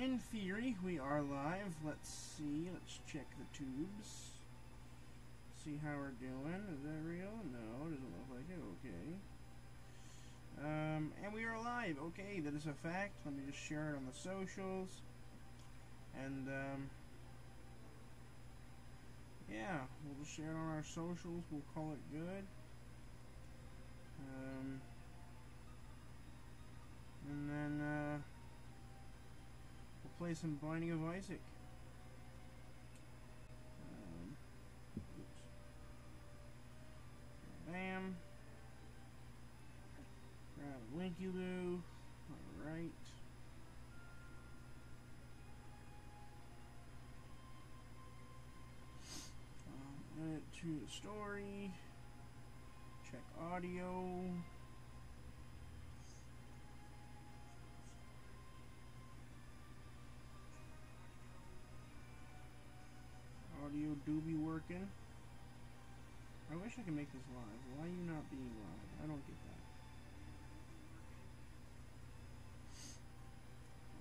in theory, we are live. Let's see. Let's check the tubes. See how we're doing. Is that real? No, it doesn't look like it. Okay. Um, and we are live. Okay, that is a fact. Let me just share it on the socials. And, um, yeah, we'll just share it on our socials. We'll call it good. Um, and then, uh, play some Binding of Isaac. Um. Bam. Grab Winky Loo. Alright. Um, add it to the story. Check audio. Audio do be working. I wish I could make this live. Why are you not being live? I don't get that.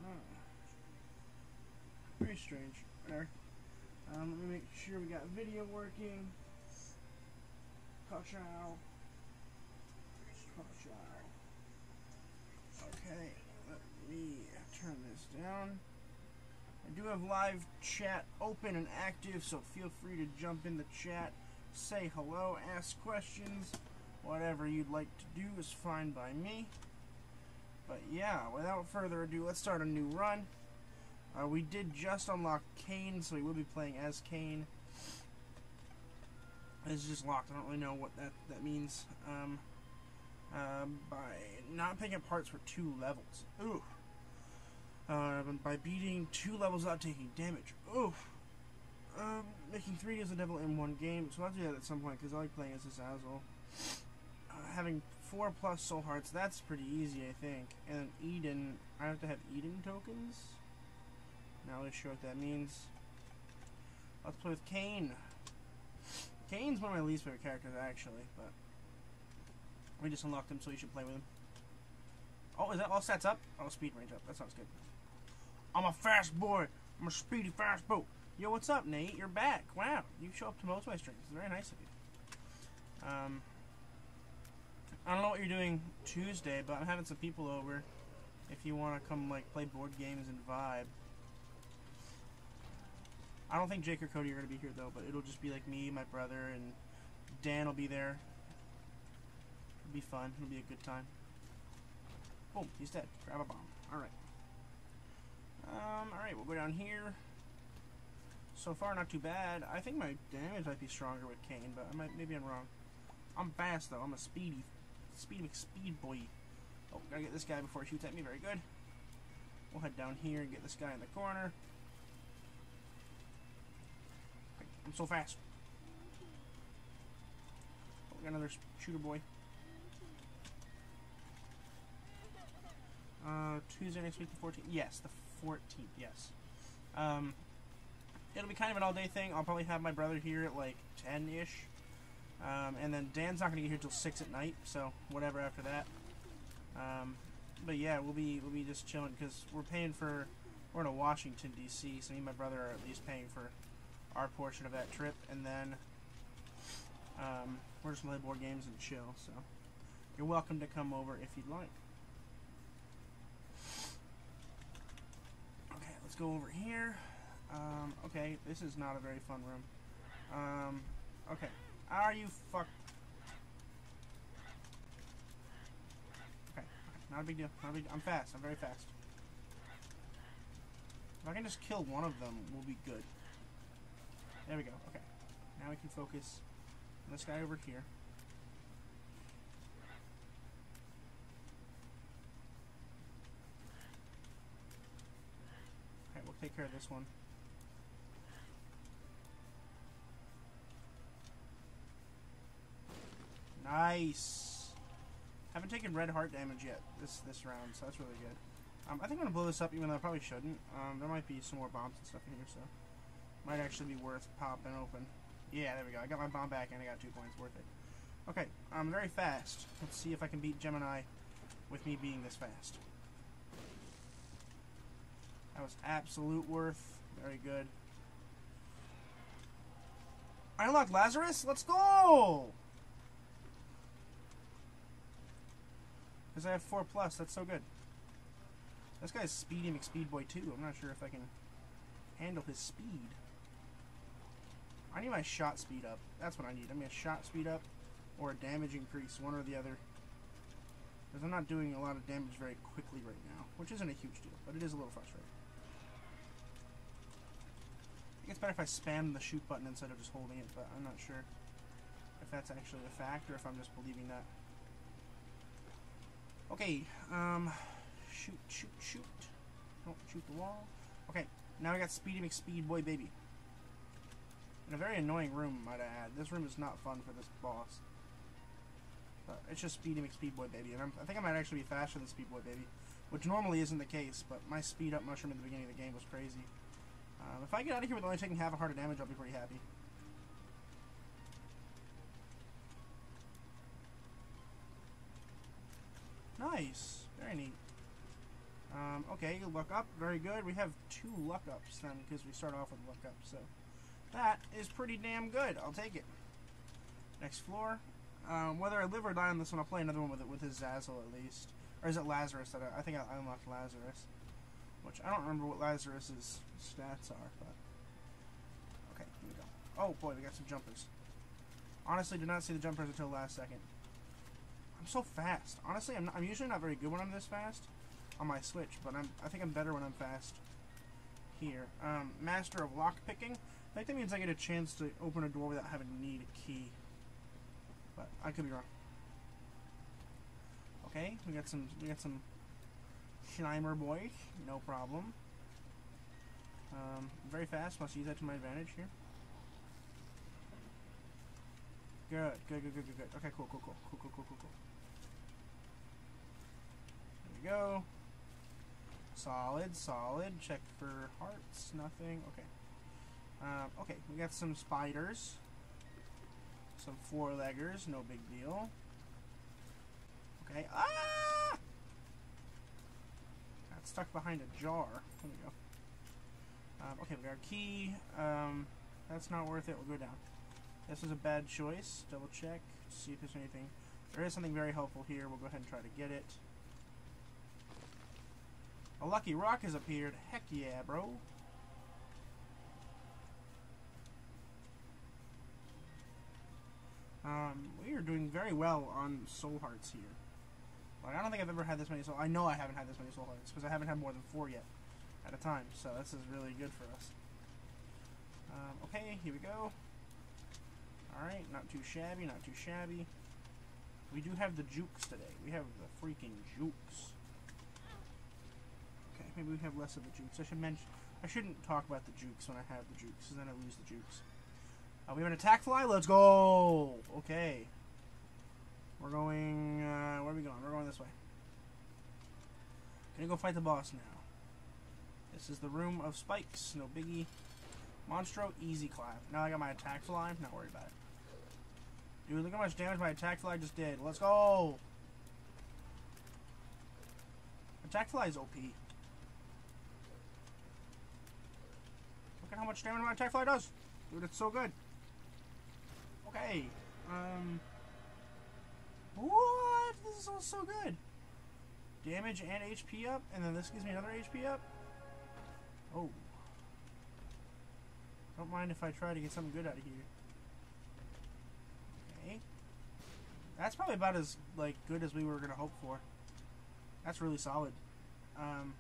Ah. Very strange. There. Um, let me make sure we got video working. Ka-chow. Okay, let me turn this down. I do have live chat open and active, so feel free to jump in the chat, say hello, ask questions, whatever you'd like to do is fine by me. But yeah, without further ado, let's start a new run. Uh, we did just unlock Cain, so we will be playing as Cain. It's just locked. I don't really know what that that means. Um, uh, by not picking parts for two levels. Ooh. By beating two levels without taking damage. Ooh. Um, making three Days of Devil in one game. So I'll do that at some point because I like playing as Azazel. Uh, having four plus soul hearts, that's pretty easy, I think. And Eden, I have to have Eden tokens. Not really sure what that means. Let's play with Cain. Cain's one of my least favorite characters, actually, but we just unlocked him, so you should play with him. Oh, is that all sets up? Oh, speed range up. That sounds good. I'm a fast boy. I'm a speedy fast boy. Yo, what's up, Nate? You're back. Wow, you show up to most of my streams. It's very nice of you. Um, I don't know what you're doing Tuesday, but I'm having some people over. If you want to come, like, play board games and vibe. I don't think Jake or Cody are going to be here, though, but it'll just be, like, me, my brother, and Dan will be there. It'll be fun. It'll be a good time. Boom, he's dead. Grab a bomb. Alright. Um, alright, we'll go down here. So far, not too bad. I think my damage might be stronger with Cain, but I might, maybe I'm wrong. I'm fast, though. I'm a speedy, speedy speed boy. Oh, gotta get this guy before he shoots at me. Very good. We'll head down here and get this guy in the corner. I'm so fast. Oh, we got another shooter boy. Uh, Tuesday next week, the 14th. Yes, the 14th. Yes. Um, it'll be kind of an all-day thing. I'll probably have my brother here at like 10-ish. Um, and then Dan's not going to get here till 6 at night, so whatever after that. Um, but yeah, we'll be we'll be just chilling because we're paying for we're in Washington D.C. So me and my brother are at least paying for our portion of that trip, and then um, we're just gonna play board games and chill. So you're welcome to come over if you'd like. Okay, let's go over here. Um, okay, this is not a very fun room. Um, okay, are you fuck? Okay, not a big deal. Not a big. I'm fast. I'm very fast. If I can just kill one of them, we'll be good. There we go. Okay. Now we can focus on this guy over here. This one. Nice. Haven't taken red heart damage yet this this round, so that's really good. Um, I think I'm gonna blow this up, even though I probably shouldn't. Um, there might be some more bombs and stuff in here, so might actually be worth popping open. Yeah, there we go. I got my bomb back and I got two points worth it. Okay, I'm very fast. Let's see if I can beat Gemini with me being this fast. That was absolute worth. Very good. I unlocked Lazarus? Let's go! Because I have 4 plus, that's so good. This guy's Speedy McSpeedboy too. I'm not sure if I can handle his speed. I need my shot speed up. That's what I need. I mean a shot speed up or a damage increase, one or the other. Because I'm not doing a lot of damage very quickly right now, which isn't a huge deal, but it is a little frustrating. It's better if I spam the shoot button instead of just holding it, but I'm not sure if that's actually a fact or if I'm just believing that. Okay, um, shoot, shoot, shoot. Don't shoot the wall. Okay, now we got Speedy McSpeed Boy Baby. In a very annoying room, might I add. This room is not fun for this boss. But it's just Speedy McSpeed Boy Baby, and I'm, i think I might actually be faster than Speed Boy Baby, which normally isn't the case, but my speed up mushroom at the beginning of the game was crazy. Um, if I get out of here with only taking half a heart of damage, I'll be pretty happy. Nice. Very neat. Um, okay, luck up. Very good. We have two luck ups then, because we start off with luck up, so... That is pretty damn good. I'll take it. Next floor. Um, whether I live or die on this one, I'll play another one with it with Azazel at least. Or is it Lazarus? That I, I think I, I unlocked Lazarus. Which, I don't remember what Lazarus's stats are, but... Okay, here we go. Oh boy, we got some jumpers. Honestly, did not see the jumpers until last second. I'm so fast. Honestly, I'm, not, I'm usually not very good when I'm this fast on my Switch, but I'm, I think I'm better when I'm fast here. Um, Master of Lockpicking. I think that means I get a chance to open a door without having to need a key. But I could be wrong. Okay, we got some we got some Schleimer boy, no problem. Um, very fast, must use that to my advantage here. Good, good, good, good, good, good. Okay, cool, cool, cool, cool, cool, cool, cool, cool. There we go. Solid, solid. Check for hearts. Nothing. Okay. Um, okay, we got some spiders. Some four-leggers. No big deal. Okay. Ah! Stuck behind a jar. There we go. Um, okay, we got our key. Um, that's not worth it. We'll go down. This was a bad choice. Double check. See if there's anything. There is something very helpful here. We'll go ahead and try to get it. A lucky rock has appeared. Heck yeah, bro. Um, we are doing very well on soul hearts here. Like, I don't think I've ever had this many soul. I know I haven't had this many soul hearts because I haven't had more than four yet at a time. So this is really good for us. Um, okay, here we go. Alright, not too shabby, not too shabby. We do have the jukes today. We have the freaking jukes. Okay, maybe we have less of the jukes. I should mention I shouldn't talk about the jukes when I have the jukes, because then I lose the jukes. Uh, we have an attack fly. Let's go. Okay. We're going. Uh, where are we going? We're going this way. Gonna go fight the boss now. This is the room of spikes. No biggie. Monstro, easy climb. Now I got my attack fly. Not worried about it. Dude, look how much damage my attack fly just did. Let's go! Attack fly is OP. Look at how much damage my attack fly does. Dude, it's so good. Okay. Um. What? This is all so good. Damage and HP up, and then this gives me another HP up. Oh. Don't mind if I try to get something good out of here. Okay. That's probably about as like good as we were gonna hope for. That's really solid. Um.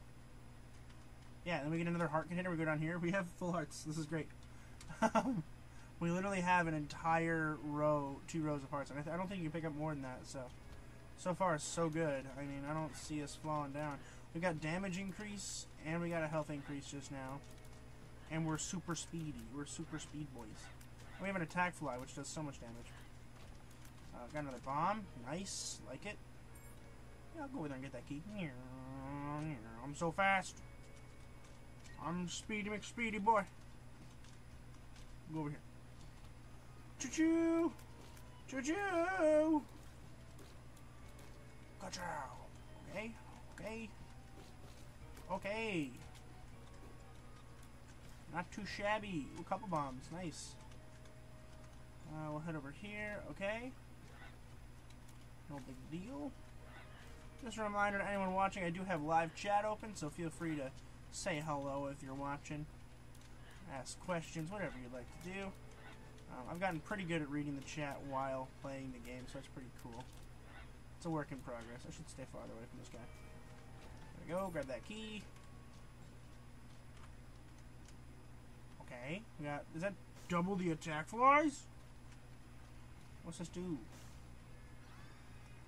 Yeah, then we get another heart container. We go down here. We have full hearts. This is great. We literally have an entire row, two rows of hearts. And I, I don't think you can pick up more than that. So, so far so good. I mean, I don't see us falling down. We got damage increase and we got a health increase just now. And we're super speedy. We're super speed boys. And we have an attack fly, which does so much damage. Uh, got another bomb. Nice. Like it. Yeah, I'll go over there and get that key. I'm so fast. I'm Speedy McSpeedy boy. Go over here. Choo choo! Choo choo! Ka-chow! Okay, okay. Okay. Not too shabby. Ooh, couple bombs. Nice. Uh, we'll head over here. Okay. No big deal. Just a reminder to anyone watching, I do have live chat open, so feel free to say hello if you're watching. Ask questions, whatever you'd like to do. Um, I've gotten pretty good at reading the chat while playing the game, so that's pretty cool. It's a work in progress. I should stay farther away from this guy. There we go. Grab that key. Okay. We got. Does that double the attack flies? What's this do?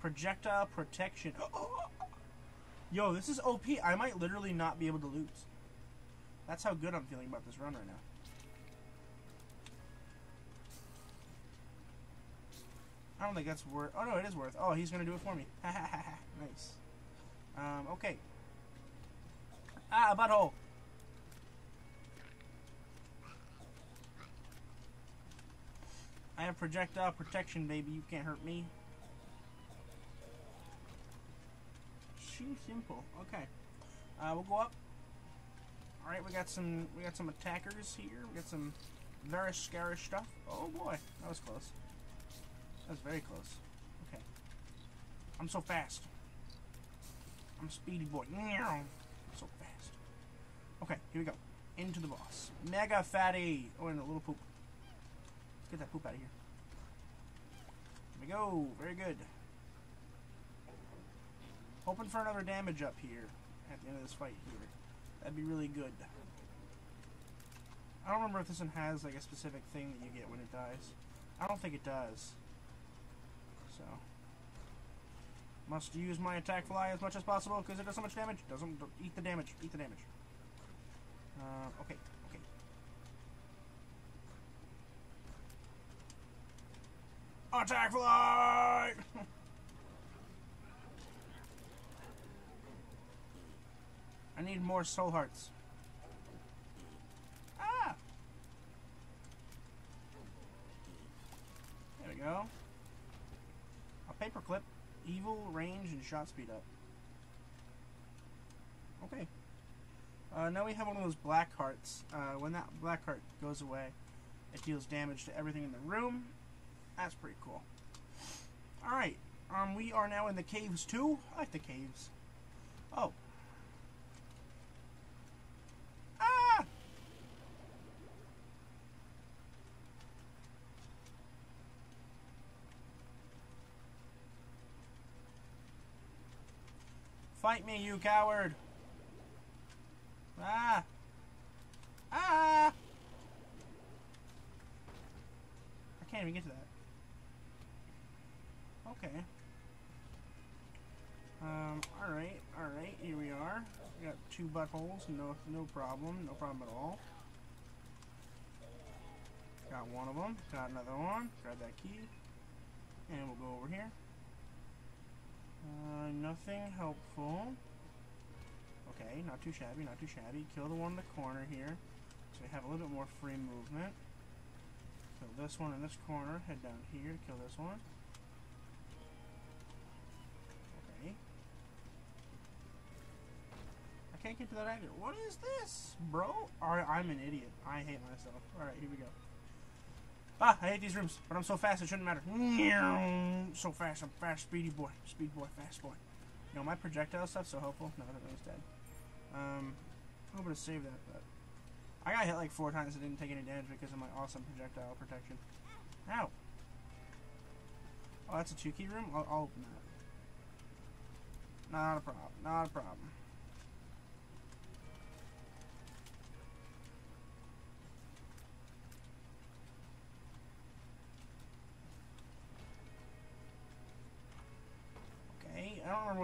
Projectile protection. Yo, this is OP. I might literally not be able to lose. That's how good I'm feeling about this run right now. I don't think that's worth. Oh no, it is worth. Oh, he's gonna do it for me. nice. Um, okay. Ah, a butthole. I have projectile protection, baby. You can't hurt me. Too simple. Okay. Uh, we'll go up. All right, we got some. We got some attackers here. We got some very scary stuff. Oh boy, that was close. That was very close. Okay. I'm so fast. I'm a speedy boy. So fast. Okay, here we go. Into the boss. Mega fatty. Oh, and a little poop. Let's get that poop out of here. Here we go. Very good. Hoping for another damage up here at the end of this fight here. That'd be really good. I don't remember if this one has like a specific thing that you get when it dies. I don't think it does. So must use my attack fly as much as possible because it does so much damage. Doesn't eat the damage. Eat the damage. Uh, okay. Okay. Attack fly. I need more soul hearts. Ah! There we go. Paperclip. Evil, range, and shot speed up. Okay. Uh, now we have one of those black hearts. Uh, when that black heart goes away, it deals damage to everything in the room. That's pretty cool. Alright. Um, we are now in the caves too. I like the caves. Oh, Fight me, you coward! Ah! Ah! I can't even get to that. Okay. Um, alright, alright, here we are. We got two buttholes, no no problem, no problem at all. Got one of them, got another one, grab that key, and we'll go over here. Uh, nothing helpful. Okay, not too shabby, not too shabby. Kill the one in the corner here. So we have a little bit more free movement. Kill this one in this corner. Head down here to kill this one. Okay. I can't get to that either. What is this, bro? Alright, I'm an idiot. I hate myself. Alright, here we go. Ah, I hate these rooms, but I'm so fast it shouldn't matter. So fast, I'm fast, speedy boy. Speed boy, fast boy. You know, my projectile stuff's so helpful. No, that one's dead. Um, I'm to save that, but... I got hit like four times and didn't take any damage because of my awesome projectile protection. Ow! Oh, that's a two-key room? I'll, I'll open that. Not a problem. Not a problem.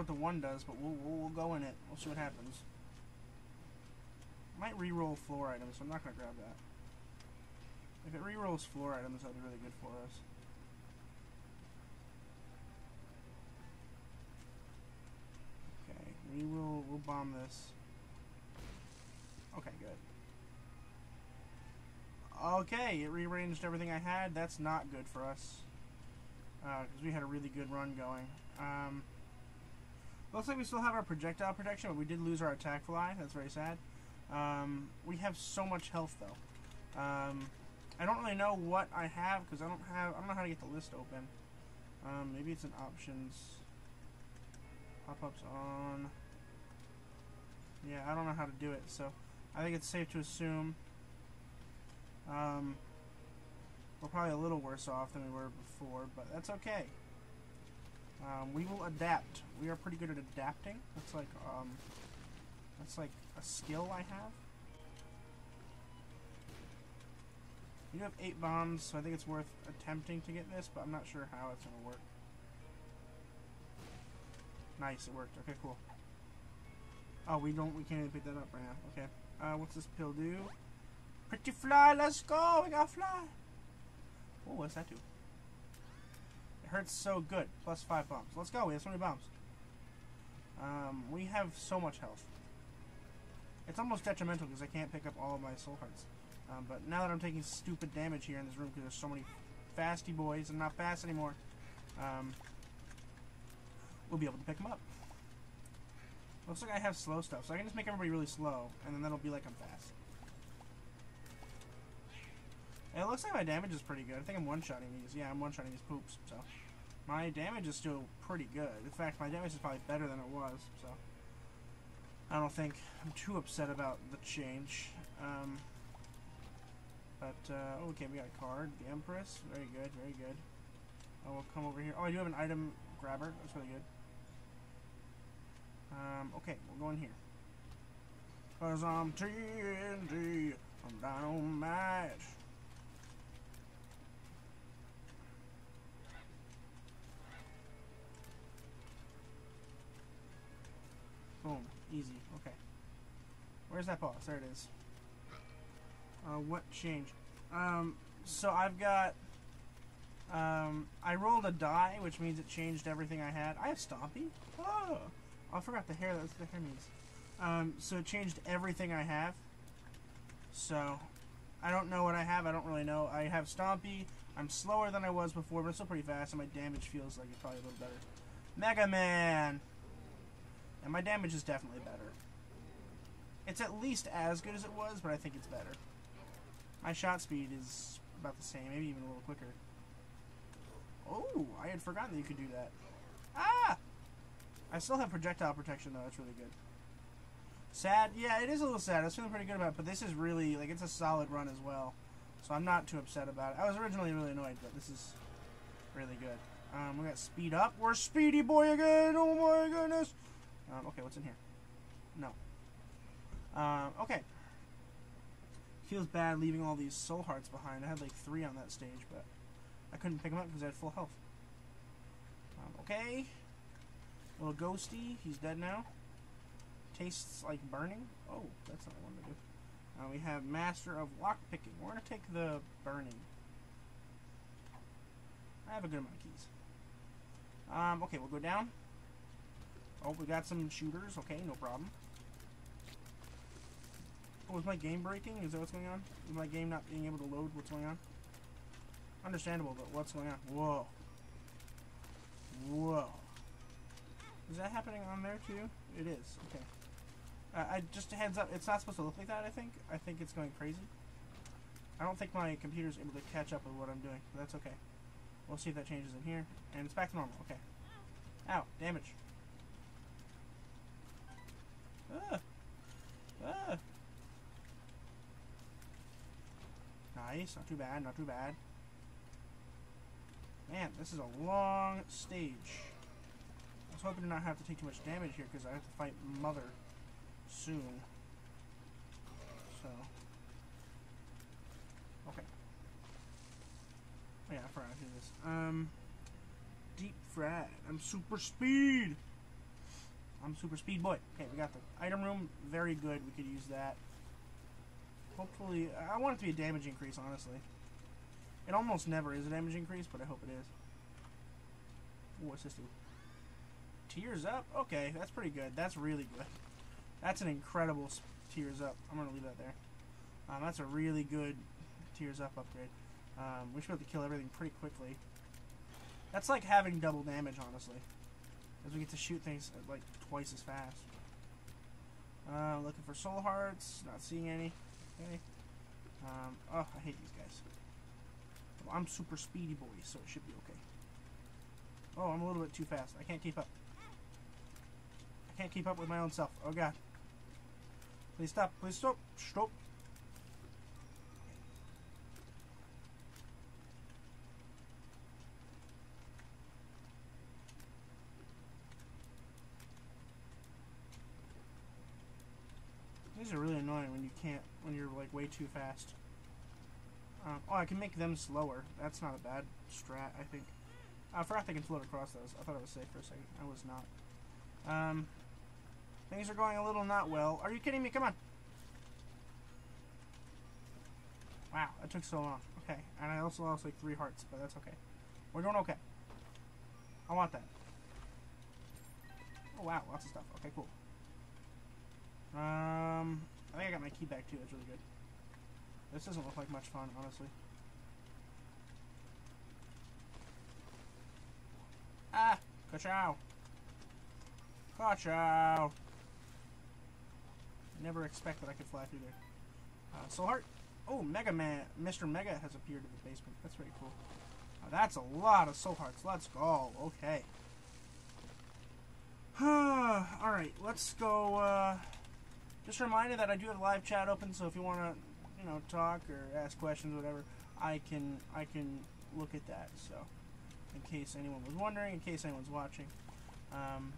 What the one does, but we'll, we'll, we'll go in it. We'll see what happens. Might re-roll floor items, so I'm not going to grab that. If it re-rolls floor items, that'll be really good for us. Okay, we will we'll bomb this. Okay, good. Okay, it rearranged everything I had. That's not good for us. Because uh, we had a really good run going. Um, Looks like we still have our projectile protection, but we did lose our attack fly. That's very sad. Um, we have so much health though. Um, I don't really know what I have because I don't have. I don't know how to get the list open. Um, maybe it's an options. Pop-ups on. Yeah, I don't know how to do it, so I think it's safe to assume um, we're probably a little worse off than we were before, but that's okay. Um, we will adapt. We are pretty good at adapting. That's like um, that's like a skill I have. You have eight bombs, so I think it's worth attempting to get this, but I'm not sure how it's gonna work. Nice, it worked. Okay, cool. Oh, we don't. We can't even pick that up right now. Okay. Uh, what's this pill do? Pretty fly, let's go. We gotta fly. Oh, what's that do? It hurts so good. Plus five bombs. Let's go. We have so many bombs. Um, we have so much health. It's almost detrimental because I can't pick up all of my soul hearts. Um, but now that I'm taking stupid damage here in this room because there's so many fasty boys and not fast anymore, um, we'll be able to pick them up. Looks like I have slow stuff, so I can just make everybody really slow, and then that'll be like I'm fast. And it looks like my damage is pretty good. I think I'm one-shotting these. Yeah, I'm one-shotting these poops, so... My damage is still pretty good. In fact, my damage is probably better than it was, so... I don't think I'm too upset about the change. Um, but, uh, okay, we got a card. The Empress. Very good, very good. Oh, we'll come over here. Oh, I do have an item grabber. That's really good. Um, okay, we'll go in here. Cause I'm TNT, I'm dynamite. Boom, easy, okay. Where's that boss? There it is. Uh, what changed? Um, so I've got, um, I rolled a die, which means it changed everything I had. I have Stompy? Oh! I forgot the hair. That's what the hair means. Um, so it changed everything I have. So I don't know what I have. I don't really know. I have Stompy. I'm slower than I was before, but still pretty fast, and my damage feels like it's probably a little better. Mega Man! And my damage is definitely better. It's at least as good as it was, but I think it's better. My shot speed is about the same, maybe even a little quicker. Oh, I had forgotten that you could do that. Ah! I still have projectile protection though. That's really good. Sad, yeah, it is a little sad. I was feeling pretty good about it, but this is really like it's a solid run as well. So I'm not too upset about it. I was originally really annoyed, but this is really good. Um, we got speed up. We're speedy boy again. Oh my goodness. Um, okay, what's in here? No. Um, okay. Feels bad leaving all these soul hearts behind. I had like three on that stage, but I couldn't pick them up because I had full health. Um, okay. Little ghosty, he's dead now. Tastes like burning. Oh, that's not one to do. Uh, we have Master of Lockpicking. We're going to take the burning. I have a good amount of keys. Um, okay, we'll go down. Oh, we got some shooters. Okay, no problem. Oh, is my game breaking? Is that what's going on? Is my game not being able to load what's going on? Understandable, but what's going on? Whoa. Whoa. Is that happening on there too? It is. Okay. Uh, I just a heads up. It's not supposed to look like that. I think. I think it's going crazy. I don't think my computer's able to catch up with what I'm doing. But that's okay. We'll see if that changes in here. And it's back to normal. Okay. Ow! Damage. Ah. Ah. Nice. Not too bad. Not too bad. Man, this is a long stage I was hoping to not have to take too much damage here because I have to fight Mother soon. So. Okay. Oh yeah, I forgot to do this. Um. Deep fried. I'm super speed! I'm super speed boy. Okay, we got the item room. Very good. We could use that. Hopefully, I want it to be a damage increase, honestly. It almost never is a damage increase, but I hope it is. Ooh, what's this do? Tears up? Okay, that's pretty good. That's really good. That's an incredible Tears up. I'm going to leave that there. Um, that's a really good Tears up upgrade. Um, we should be able to kill everything pretty quickly. That's like having double damage, honestly. We get to shoot things like twice as fast. Uh, looking for soul hearts. Not seeing any. Okay. Um, oh, I hate these guys. Well, I'm super speedy boy, so it should be okay. Oh, I'm a little bit too fast. I can't keep up. I can't keep up with my own self. Oh god. Please stop. Please stop. Stop. These are really annoying when you can't, when you're like way too fast. Um, oh, I can make them slower. That's not a bad strat, I think. I forgot they can float across those. I thought I was safe for a second. I was not. Um, things are going a little not well. Are you kidding me? Come on. Wow, that took so long. Okay, and I also lost like three hearts, but that's okay. We're doing okay. I want that. Oh wow, lots of stuff. Okay, cool. Um, I think I got my key back too. That's really good. This doesn't look like much fun, honestly. Ah! Ka-chow! Ka-chow! Never expect that I could fly through there. Uh, Soul Heart. Oh, Mega Man. Mr. Mega has appeared in the basement. That's pretty cool. That's a lot of Soul Hearts. Let's go. Okay. Alright, let's go. Uh, just a reminder that I do have live chat open, so if you want to, you know, talk or ask questions, or whatever, I can I can look at that. So, in case anyone was wondering, in case anyone's watching, um,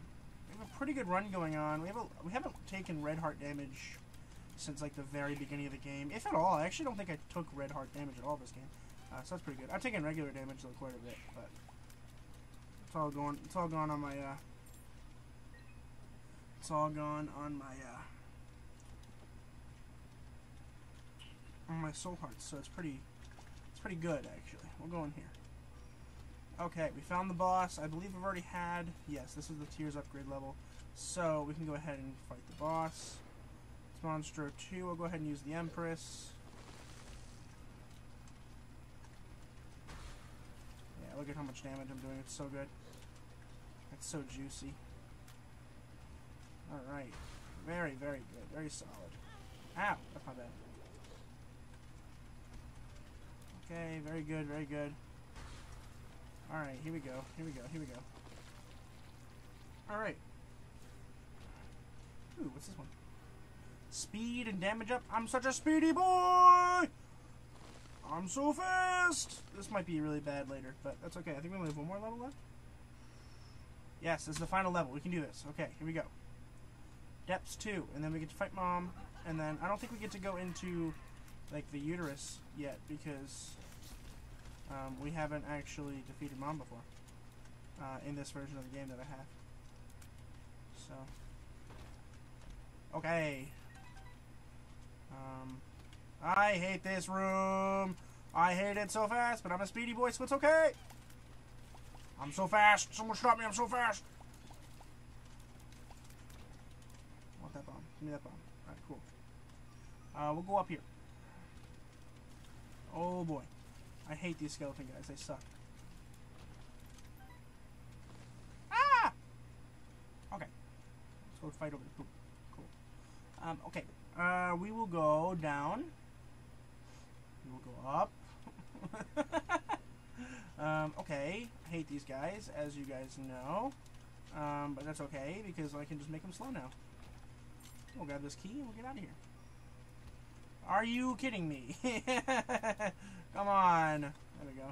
we have a pretty good run going on. We have a, we haven't taken red heart damage since like the very beginning of the game, if at all. I actually don't think I took red heart damage at all this game, uh, so that's pretty good. I've taken regular damage though quite a bit, but it's all going it's all gone on my uh, it's all gone on my uh, Mm, my soul hearts, so it's pretty it's pretty good actually. We'll go in here. Okay, we found the boss. I believe I've already had yes, this is the tears upgrade level. So we can go ahead and fight the boss. It's Monstro 2. We'll go ahead and use the Empress. Yeah, look at how much damage I'm doing. It's so good. It's so juicy. Alright. Very, very good. Very solid. Ow! That's not bad. Okay, very good, very good. Alright, here we go, here we go, here we go. Alright. Ooh, what's this one? Speed and damage up. I'm such a speedy boy! I'm so fast! This might be really bad later, but that's okay. I think we only have one more level left. Yes, this is the final level. We can do this. Okay, here we go. Depths 2, and then we get to fight Mom, and then I don't think we get to go into like the uterus yet because um, we haven't actually defeated Mom before uh, in this version of the game that I have. So, okay. Um, I hate this room. I hate it so fast, but I'm a speedy boy, so it's okay. I'm so fast. Someone stop me. I'm so fast. I want that bomb. Give me that bomb. Alright, cool. Uh, we'll go up here. Oh boy. I hate these skeleton guys. They suck. Ah! Okay. Let's go fight over the poop. Cool. Um, okay. Uh, we will go down. We will go up. um, okay. I hate these guys, as you guys know. Um, but that's okay, because I can just make them slow now. We'll grab this key and we'll get out of here. Are you kidding me? Come on. There we go.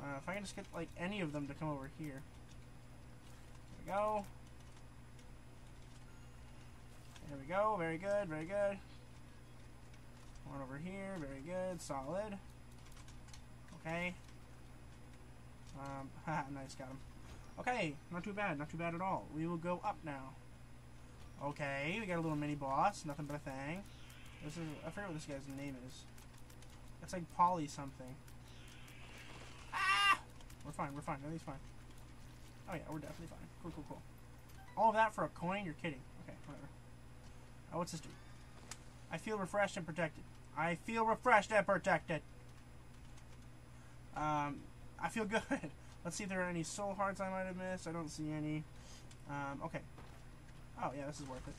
Uh, if I can just get, like, any of them to come over here. There we go. There we go. Very good. Very good. One over here. Very good. Solid. Okay. Um, nice. Got him. Okay. Not too bad. Not too bad at all. We will go up now. Okay. We got a little mini boss. Nothing but a thing. This is, I forget what this guy's name is. It's like Polly something. Ah! We're fine, we're fine. Everything's fine. Oh yeah, we're definitely fine. Cool, cool, cool. All of that for a coin? You're kidding. Okay, whatever. Oh, what's this do? I feel refreshed and protected. I feel refreshed and protected. Um, I feel good. Let's see if there are any soul hearts I might have missed. I don't see any. Um, okay. Oh, yeah, this is worth it.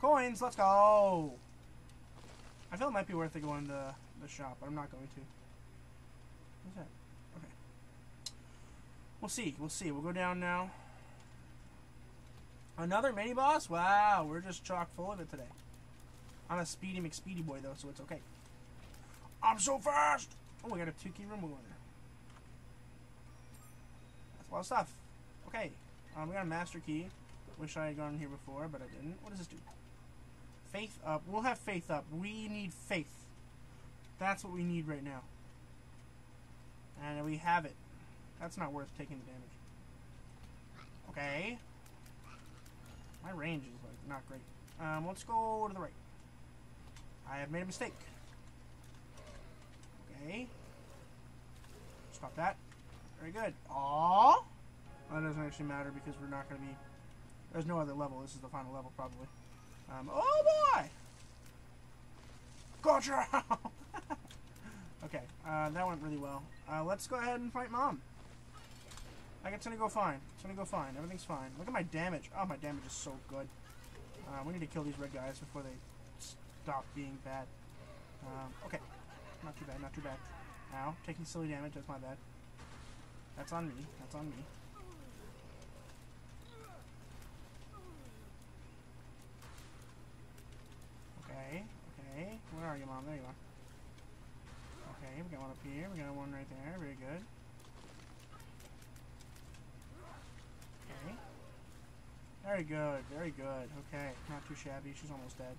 coins. Let's go. I feel it might be worth it going to the shop, but I'm not going to. What's that? Okay. We'll see. We'll see. We'll go down now. Another mini boss? Wow, we're just chock full of it today. I'm a speedy McSpeedy boy though, so it's okay. I'm so fast! Oh, we got a two key room. In there. That's a lot of stuff. Okay. Um, we got a master key. Wish I had gone in here before, but I didn't. What does this do? Faith up. We'll have faith up. We need faith. That's what we need right now. And we have it. That's not worth taking the damage. Okay. My range is like not great. Um, let's go to the right. I have made a mistake. Okay. Stop that. Very good. Aww. That doesn't actually matter because we're not going to be... There's no other level. This is the final level, probably. Um, oh, boy! Gotcha! okay, uh, that went really well. Uh, let's go ahead and fight Mom. Like, it's gonna go fine. It's gonna go fine. Everything's fine. Look at my damage. Oh, my damage is so good. Uh, we need to kill these red guys before they stop being bad. Um, okay. Not too bad, not too bad. Ow. Taking silly damage. That's my bad. That's on me. That's on me. Okay. Okay. Where are you, Mom? There you are. Okay, we got one up here. We got one right there. Very good. Okay. Very good. Very good. Okay. Not too shabby. She's almost dead.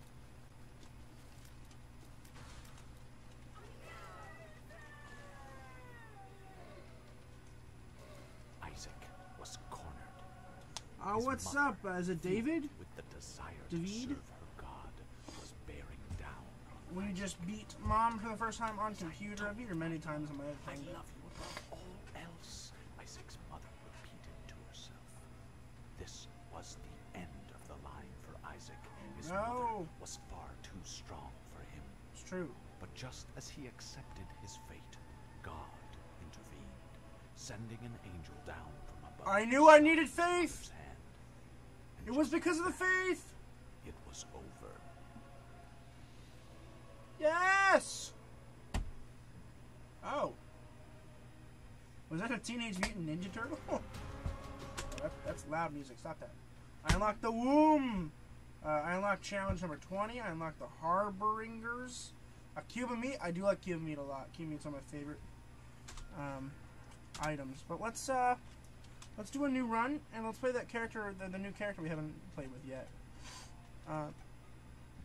Isaac was cornered. Uh, His what's up? Uh, is it David? With the desire David? to serve her God, was bearing down on We just beat Mom for the first time on computer. I've beat her many times on my other I thing. love you above all else, Isaac's mother repeated to herself. This was the end of the line for Isaac. His No. mother was far too strong for him. It's true. But just as he accepted his fate, God intervened, sending an angel down from above. I knew I needed faith! Hand. It was because of the faith! It was over. Yes! Oh. Was that a Teenage Mutant Ninja Turtle? Oh, that, that's loud music. Stop that. I unlocked the womb! Uh, I unlocked challenge number 20. I unlocked the Harbingers. A cube of meat. I do like cube of meat a lot. Cube of meat's one of my favorite um, items. But let's uh, let's do a new run and let's play that character, the, the new character we haven't played with yet. Uh,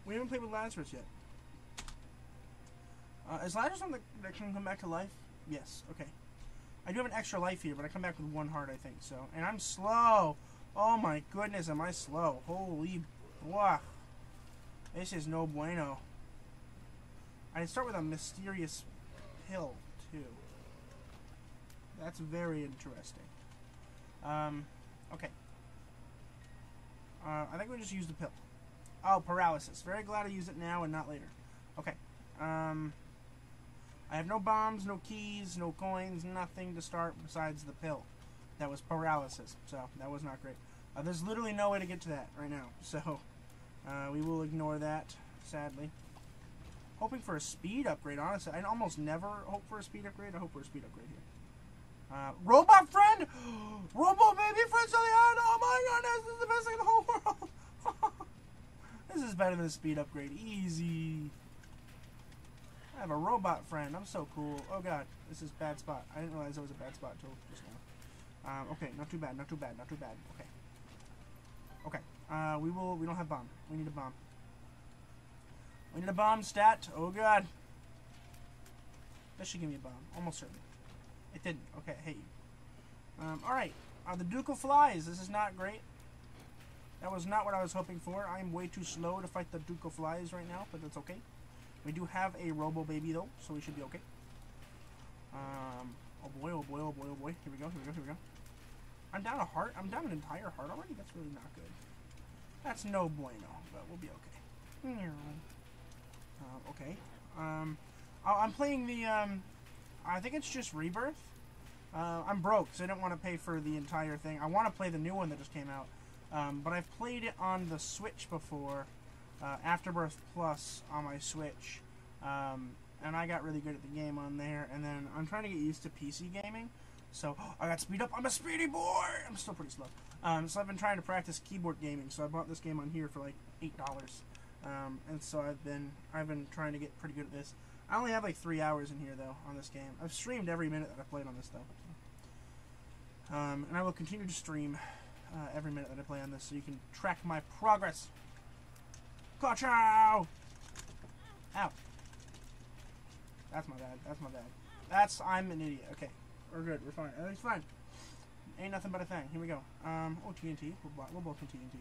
we haven't played with Lazarus yet. Uh, is Lazarus the that can come back to life? Yes. Okay. I do have an extra life here, but I come back with one heart, I think. So, and I'm slow. Oh my goodness, am I slow? Holy, blah. This is no bueno. I start with a mysterious pill too. That's very interesting. Um, okay. Uh, I think we just use the pill. Oh, paralysis. Very glad I use it now and not later. Okay. Um, I have no bombs, no keys, no coins, nothing to start besides the pill. That was paralysis, so that was not great. Uh, there's literally no way to get to that right now, so uh, we will ignore that, sadly. Hoping for a speed upgrade, honestly. I almost never hope for a speed upgrade. I hope for a speed upgrade here. Uh, robot friend! Robo baby friend end! Oh my goodness, this is the best thing in the whole world! this is better than a speed upgrade. Easy. I have a robot friend. I'm so cool. Oh god, this is bad spot. I didn't realize it was a bad spot until just now. Um, okay, not too bad, not too bad, not too bad. Okay. Okay. Uh, we will. We don't have bomb. We need a bomb. We need a bomb stat. Oh god. This should give me a bomb. Almost certainly. It didn't. Okay, I hate you. Um, alright. Uh, the Duke of Flies. This is not great. That was not what I was hoping for. I am way too slow to fight the Duke of Flies right now, but that's okay. We do have a Robo Baby though, so we should be okay. Um, oh boy, oh boy, oh boy, oh boy. Here we go, here we go, here we go. I'm down a heart. I'm down an entire heart already. That's really not good. That's no bueno, but we'll be okay. Uh, okay. Um, oh, I'm playing the, um, I think it's just Rebirth. Uh, I'm broke, so I don't want to pay for the entire thing. I want to play the new one that just came out. Um, but I've played it on the Switch before. Uh, Afterbirth Plus on my Switch, um, and I got really good at the game on there. And then I'm trying to get used to PC gaming, so I got speed up. I'm a speedy boy. I'm still pretty slow. Um, so I've been trying to practice keyboard gaming. So I bought this game on here for like eight dollars, um, and so I've been I've been trying to get pretty good at this. I only have like three hours in here though on this game. I've streamed every minute that I played on this though, um, and I will continue to stream uh, every minute that I play on this, so you can track my progress. Gotcha! Ow! That's my bad. That's my bad. That's I'm an idiot. Okay, we're good. We're fine. Everything's fine. Ain't nothing but a thing. Here we go. Um, oh TNT. We'll, we'll both in TNT.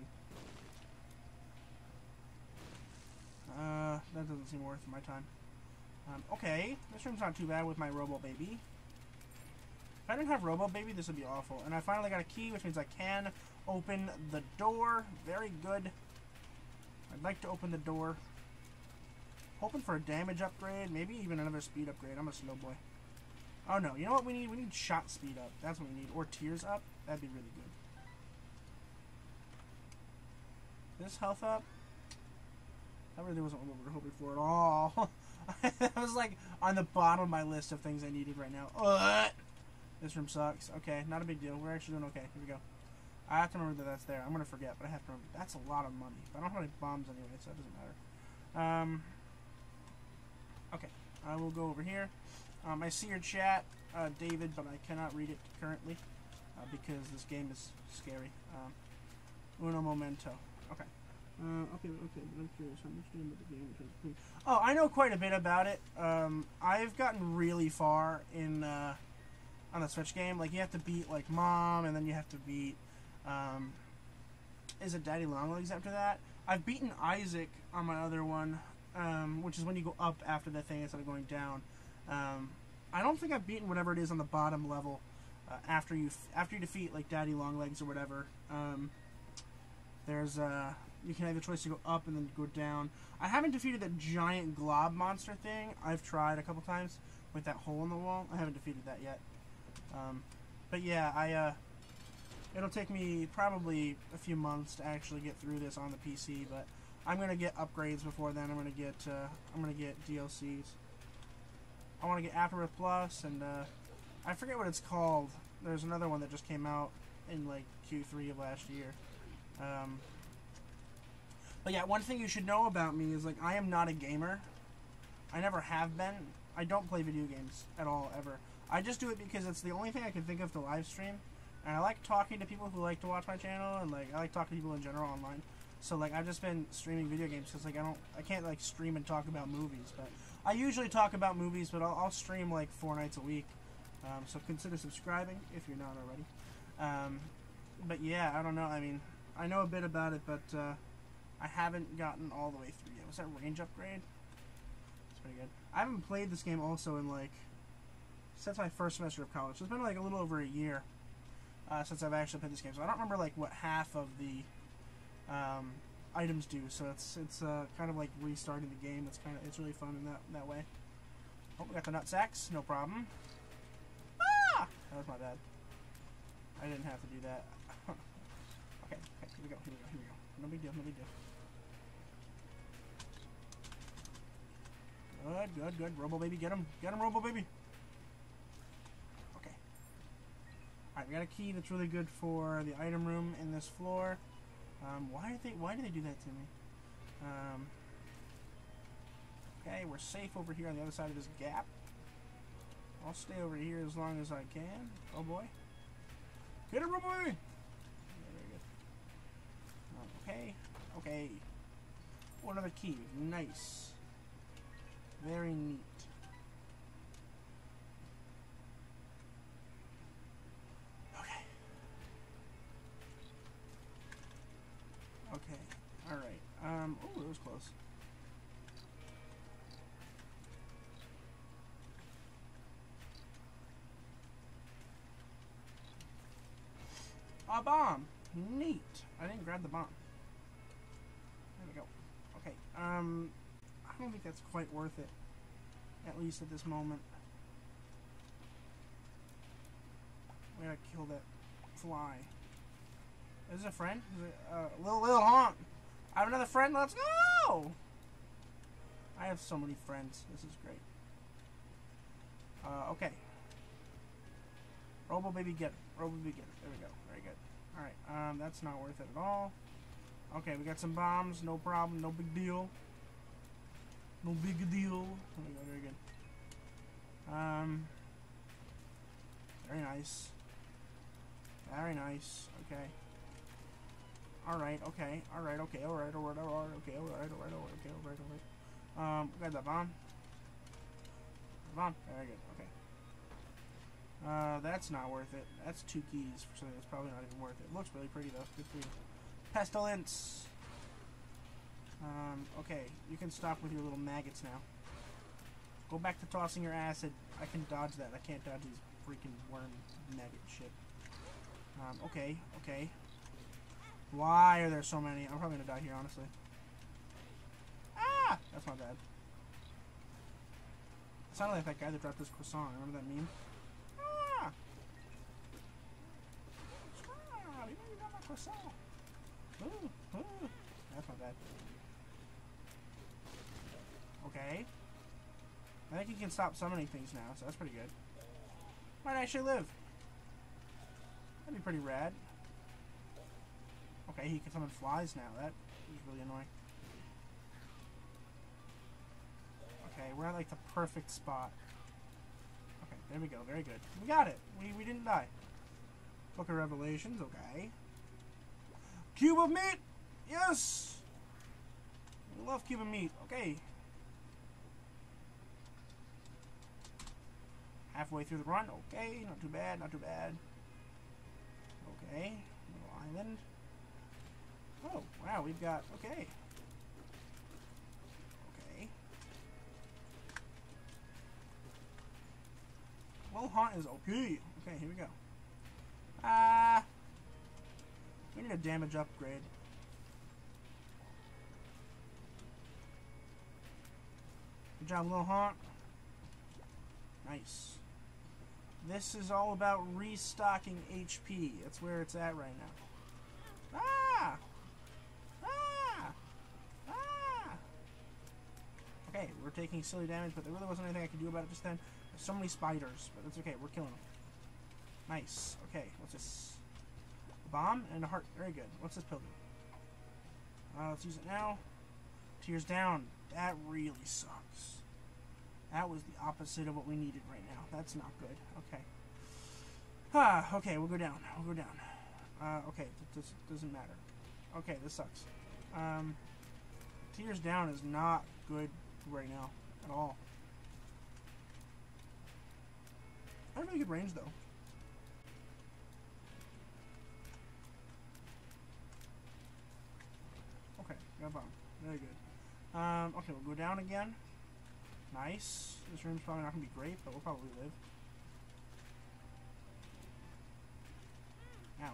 Uh, that doesn't seem worth my time. Um, okay, this room's not too bad with my Robo Baby. If I didn't have Robo Baby, this would be awful. And I finally got a key, which means I can open the door. Very good. I'd like to open the door. Hoping for a damage upgrade, maybe even another speed upgrade. I'm a slow boy. Oh no, you know what we need? We need shot speed up. That's what we need. Or tears up. That'd be really good. This health up. That really wasn't what we were hoping for at all. that was like on the bottom of my list of things I needed right now. Ugh. This room sucks. Okay, not a big deal. We're actually doing okay. Here we go. I have to remember that that's there. I'm gonna forget, but I have to remember. That's a lot of money. But I don't have any bombs anyway, so it doesn't matter. Um. Okay, I will go over here. Um, I see your chat, uh, David, but I cannot read it currently uh, because this game is scary. Um, uno momento. Okay. Uh, okay, okay, but I'm curious how much do you know about the game? Because- Oh, I know quite a bit about it. Um, I've gotten really far in uh, on the Switch game. Like you have to beat like Mom, and then you have to beat. Um, is it Daddy Longlegs after that? I've beaten Isaac on my other one, um, which is when you go up after the thing instead of going down. Um, I don't think I've beaten whatever it is on the bottom level uh, after you after you defeat like Daddy Longlegs or whatever. Um, there's uh, you can have the choice to go up and then go down. I haven't defeated that giant glob monster thing. I've tried a couple times with that hole in the wall. I haven't defeated that yet. Um, but yeah, I uh, it'll take me probably a few months to actually get through this on the PC. But I'm gonna get upgrades before then. I'm gonna get uh, I'm gonna get DLCs. I want to get Afterbirth Plus, and uh, I forget what it's called. There's another one that just came out in like Q3 of last year. Um, but yeah, one thing you should know about me is like I am not a gamer. I never have been. I don't play video games at all ever. I just do it because it's the only thing I can think of to live stream, and I like talking to people who like to watch my channel, and like I like talking to people in general online. So like I've just been streaming video games because like I don't I can't like stream and talk about movies, but I usually talk about movies, but I'll, I'll stream like four nights a week. Um, so consider subscribing if you're not already. Um, but yeah, I don't know. I mean, I know a bit about it, but uh, I haven't gotten all the way through yet. Was that range upgrade? It's pretty good. I haven't played this game also in like since my first semester of college. So it's been like a little over a year uh, since I've actually played this game. So I don't remember like what half of the um, items do. So it's it's uh, kind of like restarting the game. It's kind of it's really fun in that that way. Oh, we got the nut sacks. No problem. Ah, that was my bad. I didn't have to do that. okay, okay, here we go. Here we go. Here we go. No big deal. No big deal. Good, good, good. Robo baby, get him, get him, Robo baby. Okay. We got a key that's really good for the item room in this floor. Um, why did they Why did they do that to me? Um, okay, we're safe over here on the other side of this gap. I'll stay over here as long as I can. Oh boy. Get very good. Um, okay, okay. Oh, another key. Nice. Very neat. Okay. Okay. Alright. Um, oh, that was close. A bomb! Neat. I didn't grab the bomb. There we go. Okay. Um, I don't think that's quite worth it. At least at this moment. We gotta kill that fly. Is it a friend? Is it, uh, little little Haunt? I have another friend. Let's go! I have so many friends. This is great. Uh, okay. Robo baby get it. Robo baby get. There we go. Very good. Alright, um, that's not worth it at all. Okay, we got some bombs. No problem. No big deal. No big deal. There we go. Very good. Um, very nice. Very nice. Okay. Alright, okay. Alright, okay. Alright, alright, alright. Okay, alright, alright, alright. Okay, alright, alright. Um, got that bomb. Bomb. Very good. Okay. Uh, that's not worth it. That's two keys for something that's probably not even worth it. Looks really pretty though. Good for you. Pestilence. Um, okay, you can stop with your little maggots now. Go back to tossing your acid. I can dodge that. I can't dodge these freaking worm maggot shit. Um, okay, okay. Why are there so many? I'm probably gonna die here, honestly. Ah! That's not bad. It sounded like that guy that dropped this croissant. Remember that meme? Ah! Ah, my croissant. Ooh, ooh. That's not bad. Okay. I think he can stop summoning things now, so that's pretty good. Might actually live. That'd be pretty rad. Okay, he can summon flies now. That is really annoying. Okay, we're at like the perfect spot. Okay, there we go. Very good. We got it. We, we didn't die. Book of Revelations. Okay. Cube of meat! Yes! We love cube of meat. Okay. Halfway through the run. Okay, not too bad, not too bad. Okay, little island. Oh, wow, we've got, okay. Okay. Well, Haunt is OP. Okay, here we go. Ah. Uh, we need a damage upgrade. Good job, Little Haunt. Nice. This is all about restocking HP. That's where it's at right now. Ah! Ah! Okay, we're taking silly damage, but there really wasn't anything I could do about it just then. There's so many spiders, but it's okay. We're killing them. Nice. Okay, what's this? A bomb and a heart. Very good. What's this pill do? Uh, let's use it now. Tears down. That really sucks. That was the opposite of what we needed right now. That's not good. Okay. Ah, okay, we'll go down. We'll go down. Uh, okay, this doesn't matter. Okay, this sucks. Um, tears down is not good right now at all. I have really good range though. Okay, got bomb. Very good. Um, okay, we'll go down again. Nice. This room's probably not to be great, but we'll probably live. Ow.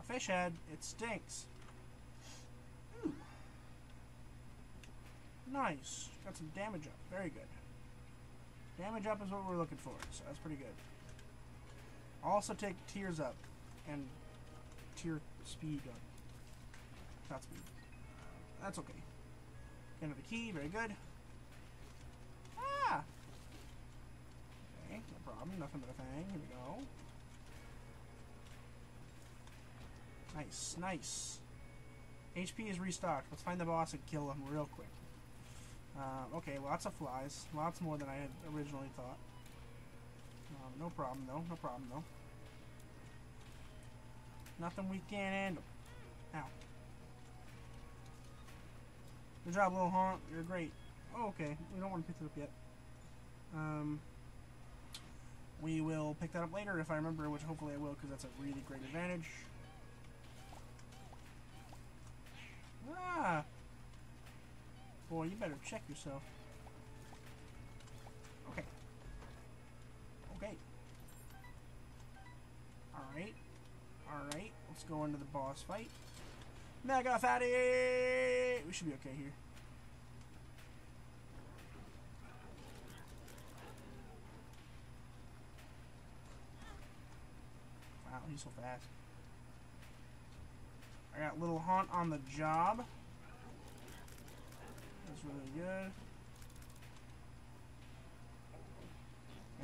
A fish head. It stinks. Nice. Got some damage up. Very good. Damage up is what we're looking for, so that's pretty good. Also take tears up and tear speed up. Not speed. That's okay. Get another key, very good. Ah! Okay, no problem, nothing but a thing. Here we go. Nice, nice. HP is restocked. Let's find the boss and kill him real quick. Uh, okay, lots of flies. Lots more than I had originally thought. Um, no problem, though. No problem, though. Nothing we can't handle. Ow. Good job, Little Haunt. You're great. Oh, okay. We don't want to pick it up yet. Um, we will pick that up later if I remember, which hopefully I will, because that's a really great advantage. Ah! Boy, you better check yourself. Okay. Okay. Alright. Alright. Let's go into the boss fight. Mega Fatty! We should be okay here. Wow, he's so fast. I got Little Haunt on the job. That's really good.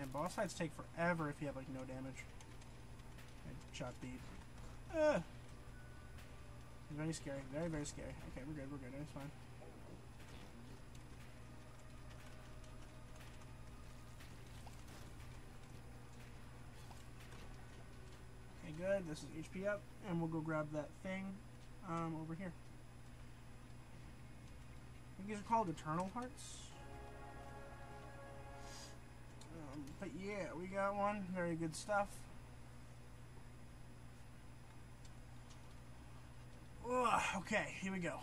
And boss fights take forever if you have like no damage. Okay, shot beat. Uh. Very scary. Very, very scary. Okay, we're good, we're good. It's fine. Okay, good. This is HP up. And we'll go grab that thing um, over here. Think these are called Eternal Hearts. Um, but yeah, we got one. Very good stuff. Ugh, okay, here we go.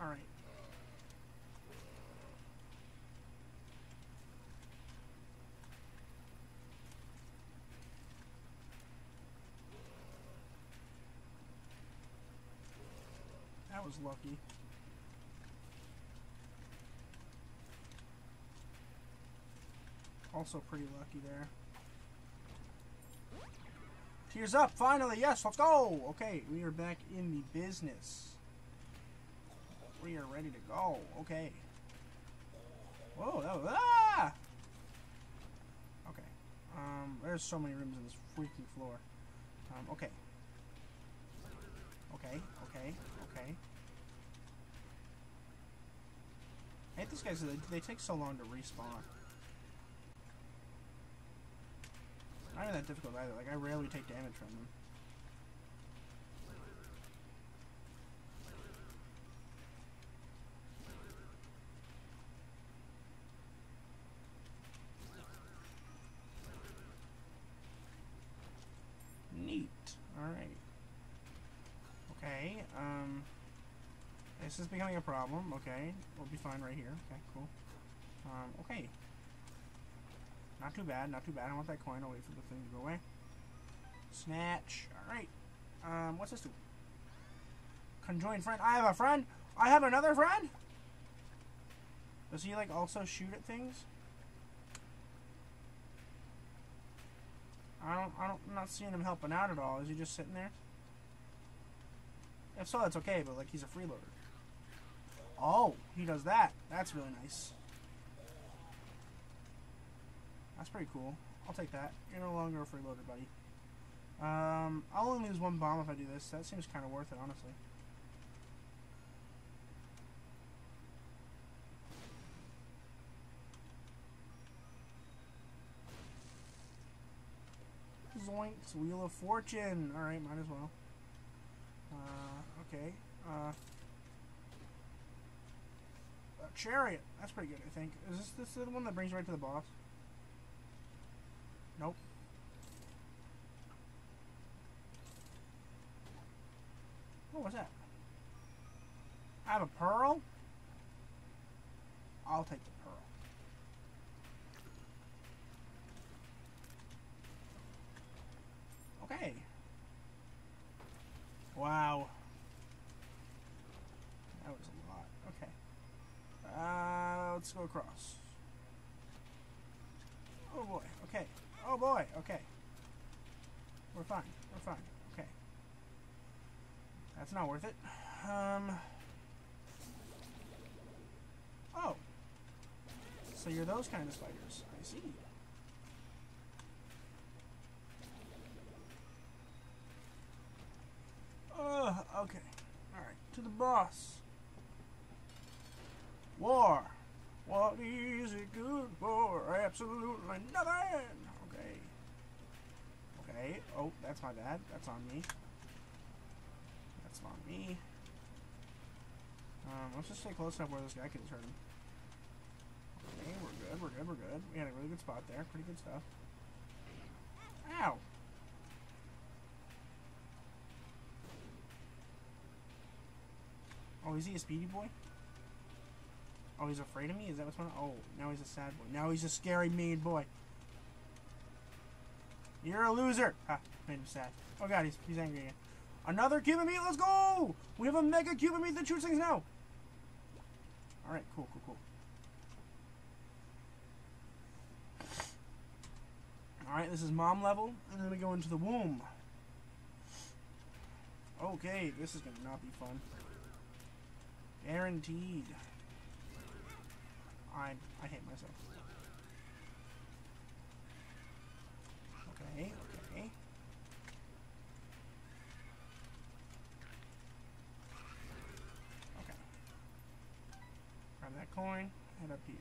Alright. Lucky. Also pretty lucky there. Tears up, finally, yes, let's go! Okay, we are back in the business. We are ready to go, okay. Whoa, that was, ah! Okay, um, there's so many rooms in this freaking floor. Um, okay. Okay, okay, okay. Hate these guys, they, they take so long to respawn. Not even that difficult either. Like, I rarely take damage from them. Neat. Alright. Okay, um... This is becoming a problem. Okay, we'll be fine right here. Okay, cool. Um, okay. Not too bad, not too bad. I want that coin. I'll wait for the thing to go away. Snatch. Alright. Um, what's this do? Conjoined friend. I have a friend! I have another friend? Does he, like, also shoot at things? I don't, I don't, I'm not seeing him helping out at all. Is he just sitting there? If so, that's okay, but, like, he's a freeloader. Oh, he does that. That's really nice. That's pretty cool. I'll take that. You're no longer a freeloader, buddy. Um, I'll only lose one bomb if I do this. That seems kind of worth it, honestly. Zoinks, Wheel of Fortune. Alright, might as well. Uh, okay. Uh, Chariot. That's pretty good, I think. Is this, this the one that brings you right to the boss? Nope. What was that? I have a pearl? I'll take the pearl. Okay. Wow. That was a lot. Okay. Uh, let's go across. Oh boy, okay. Oh boy, okay. We're fine, we're fine, okay. That's not worth it. Um. Oh. So you're those kind of spiders. I see. Uh, okay. Alright, to the boss. War. What is it good for? Absolutely nothing. Okay. Okay. Oh, that's my bad. That's on me. That's on me. Um, let's just stay close enough where this guy can hurt him. Okay, we're good, we're good, we're good. We had a really good spot there. Pretty good stuff. Ow! Oh, is he a speedy boy? Oh, he's afraid of me? Is that what's going on? Oh, now he's a sad boy. Now he's a scary, mean boy. You're a loser! Ha, made him sad. Oh god, he's, he's angry again. Another cube of meat, let's go! We have a mega cube of meat that shoots things now! Alright, cool, cool, cool. Alright, this is mom level, and then we go into the womb. Okay, this is gonna not be fun. Guaranteed. I I hate myself. Okay, okay. Okay. Grab that coin, head up here.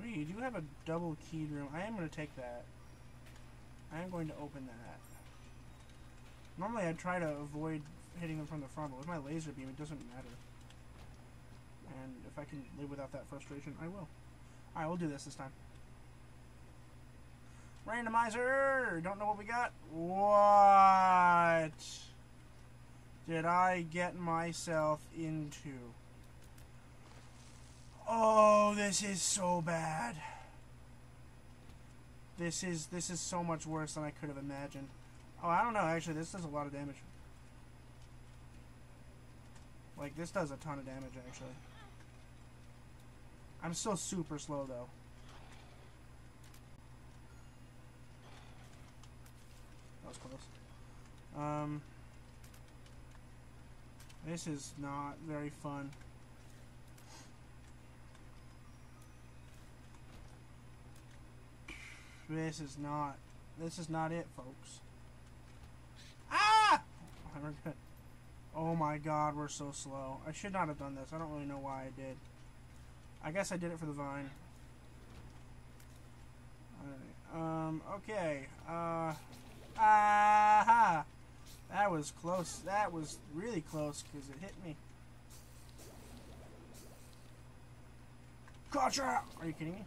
Wait, you do have a double keyed room. I am going to take that. I am going to open that. Normally I try to avoid hitting them from the front, but with my laser beam it doesn't matter. And if I can live without that frustration, I will. Alright, we'll do this this time. Randomizer! Don't know what we got? What did I get myself into? Oh, this is so bad. This is this is so much worse than I could have imagined. Oh, I don't know. Actually, this does a lot of damage. Like, this does a ton of damage, actually. I'm still super slow, though. That was close. Um, this is not very fun. This is not. This is not it, folks. Ah! Oh my god, we're so slow. I should not have done this. I don't really know why I did. I guess I did it for the vine. Um, okay. Uh. Aha! That was close. That was really close because it hit me. Gotcha! Are you kidding me?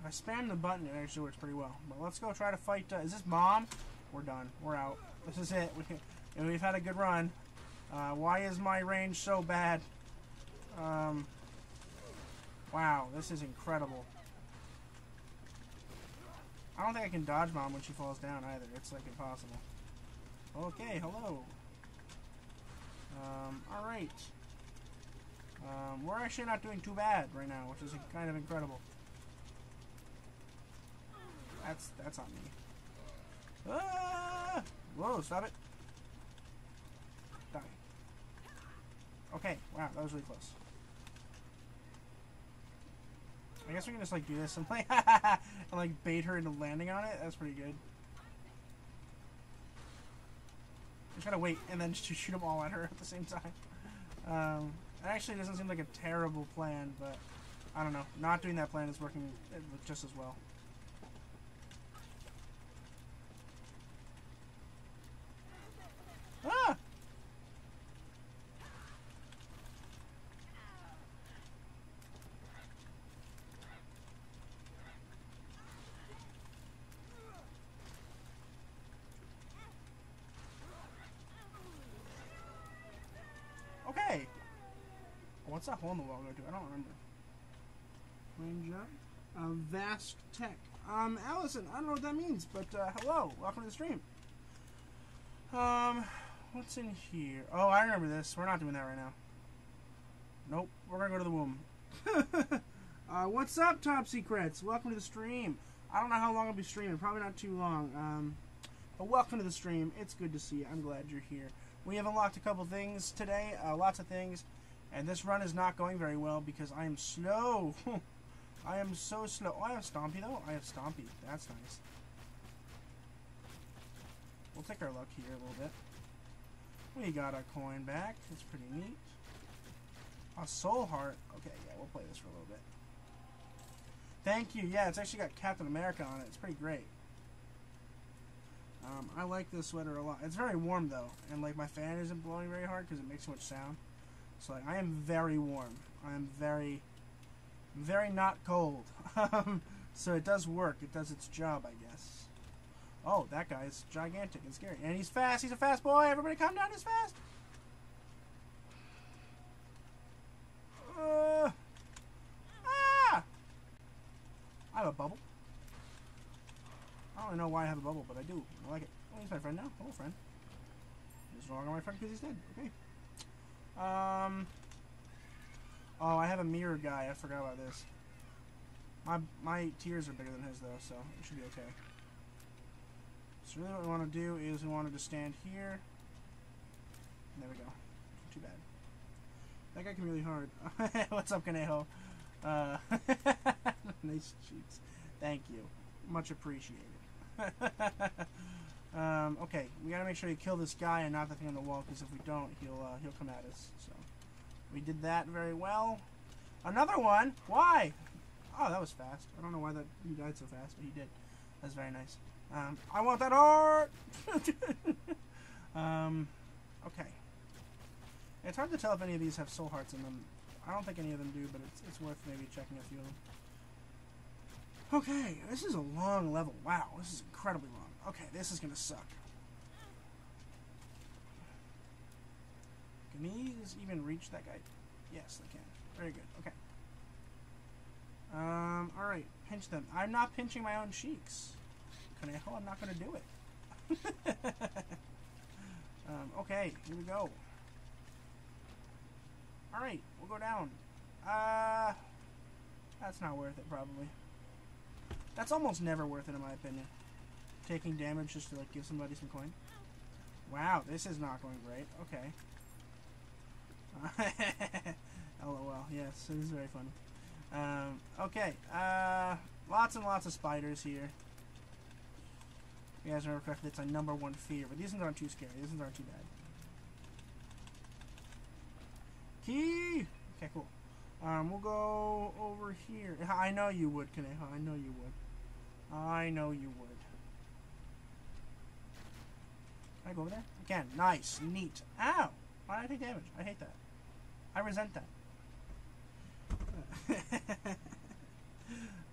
If I spam the button, it actually works pretty well. But let's go try to fight. Uh, is this mom? We're done. We're out. This is it. We, and we've had a good run. Uh, why is my range so bad? Um, wow, this is incredible. I don't think I can dodge mom when she falls down either. It's like impossible. Okay, hello. Um, alright. Um, we're actually not doing too bad right now, which is kind of incredible. That's that's on me. Ah! Whoa, stop it. Die. Okay, wow, that was really close. I guess we can just like do this and like and like bait her into landing on it. That's pretty good. Just gotta wait and then just shoot them all at her at the same time. Um, it actually doesn't seem like a terrible plan, but I don't know. Not doing that plan is working just as well. What's that hole in the wall go to? I don't remember. Range up. Uh, vast tech. Um, Allison, I don't know what that means, but uh, hello, welcome to the stream. Um, what's in here? Oh, I remember this. We're not doing that right now. Nope, we're gonna go to the womb. uh, what's up, Top Secrets? Welcome to the stream. I don't know how long I'll be streaming. Probably not too long. Um, but welcome to the stream. It's good to see you. I'm glad you're here. We have unlocked a couple things today. Uh, lots of things. And this run is not going very well because I am slow. I am so slow. Oh, I have Stompy, though. I have Stompy. That's nice. We'll take our luck here a little bit. We got a coin back. That's pretty neat. A soul heart. Okay, yeah, we'll play this for a little bit. Thank you. Yeah, it's actually got Captain America on it. It's pretty great. Um, I like this sweater a lot. It's very warm, though. And, like, my fan isn't blowing very hard because it makes so much sound. So like, I am very warm. I am very, very not cold. so it does work. It does its job, I guess. Oh, that guy is gigantic and scary. And he's fast. He's a fast boy. Everybody calm down. He's fast. Uh, ah! I have a bubble. I don't know why I have a bubble, but I do. I like it. Oh, he's my friend now. Hello, friend. He's wrong on my friend because he's dead. Okay. Um. Oh, I have a mirror guy. I forgot about this. My my tears are bigger than his though, so it should be okay. So really what we want to do is we wanted to stand here. There we go. Too bad. That guy can really hard. What's up, Kaneho? Uh, nice cheeks. Thank you. Much appreciated. um, okay, we gotta make sure you kill this guy and not the thing on the wall, because if we don't, he'll uh, he'll come at us. So we did that very well. Another one. Why? Oh, that was fast. I don't know why that he died so fast, but he did. That's very nice. Um, I want that art. um, okay. It's hard to tell if any of these have soul hearts in them. I don't think any of them do, but it's, it's worth maybe checking a few of them. Okay, this is a long level. Wow, this is incredibly long. Okay, this is gonna suck. Can these even reach that guy? Yes, they can. Very good. Okay. Um, alright, pinch them. I'm not pinching my own cheeks. Conejo, I'm not gonna do it. um, okay, here we go. Alright, we'll go down. Uh, that's not worth it, probably. That's almost never worth it, in my opinion. Taking damage just to, like, give somebody some coin. Wow, this is not going great. Okay. LOL, yes, is very funny. Um, okay, uh, lots and lots of spiders here. If you guys remember correctly, it's my number one fear, but these ones aren't too scary. These ones aren't too bad. Key! Okay, cool. Um, we'll go over here. I know you would, Kaneha. I know you would. I know you would. Can I go over there? Again. Nice. Neat. Ow! Why did I take damage? I hate that. I resent that.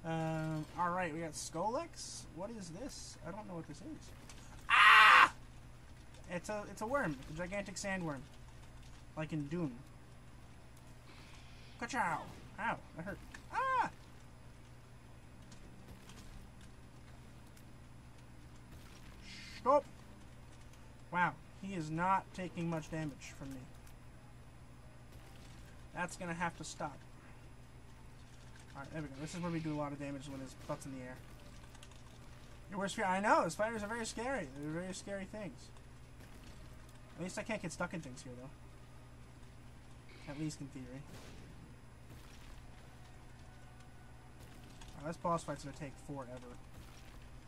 um, alright, we got Scolex. What is this? I don't know what this is. Ah! It's a it's a worm. A gigantic sandworm. Like in Dune. Ka-chow! Ow, that hurt. Ah! Stop! Wow, he is not taking much damage from me. That's gonna have to stop. Alright, there we go. This is where we do a lot of damage when his butt's in the air. Your worst fear? I know, spiders are very scary. They're very scary things. At least I can't get stuck in things here, though. At least in theory. Oh, this boss fight's gonna take forever.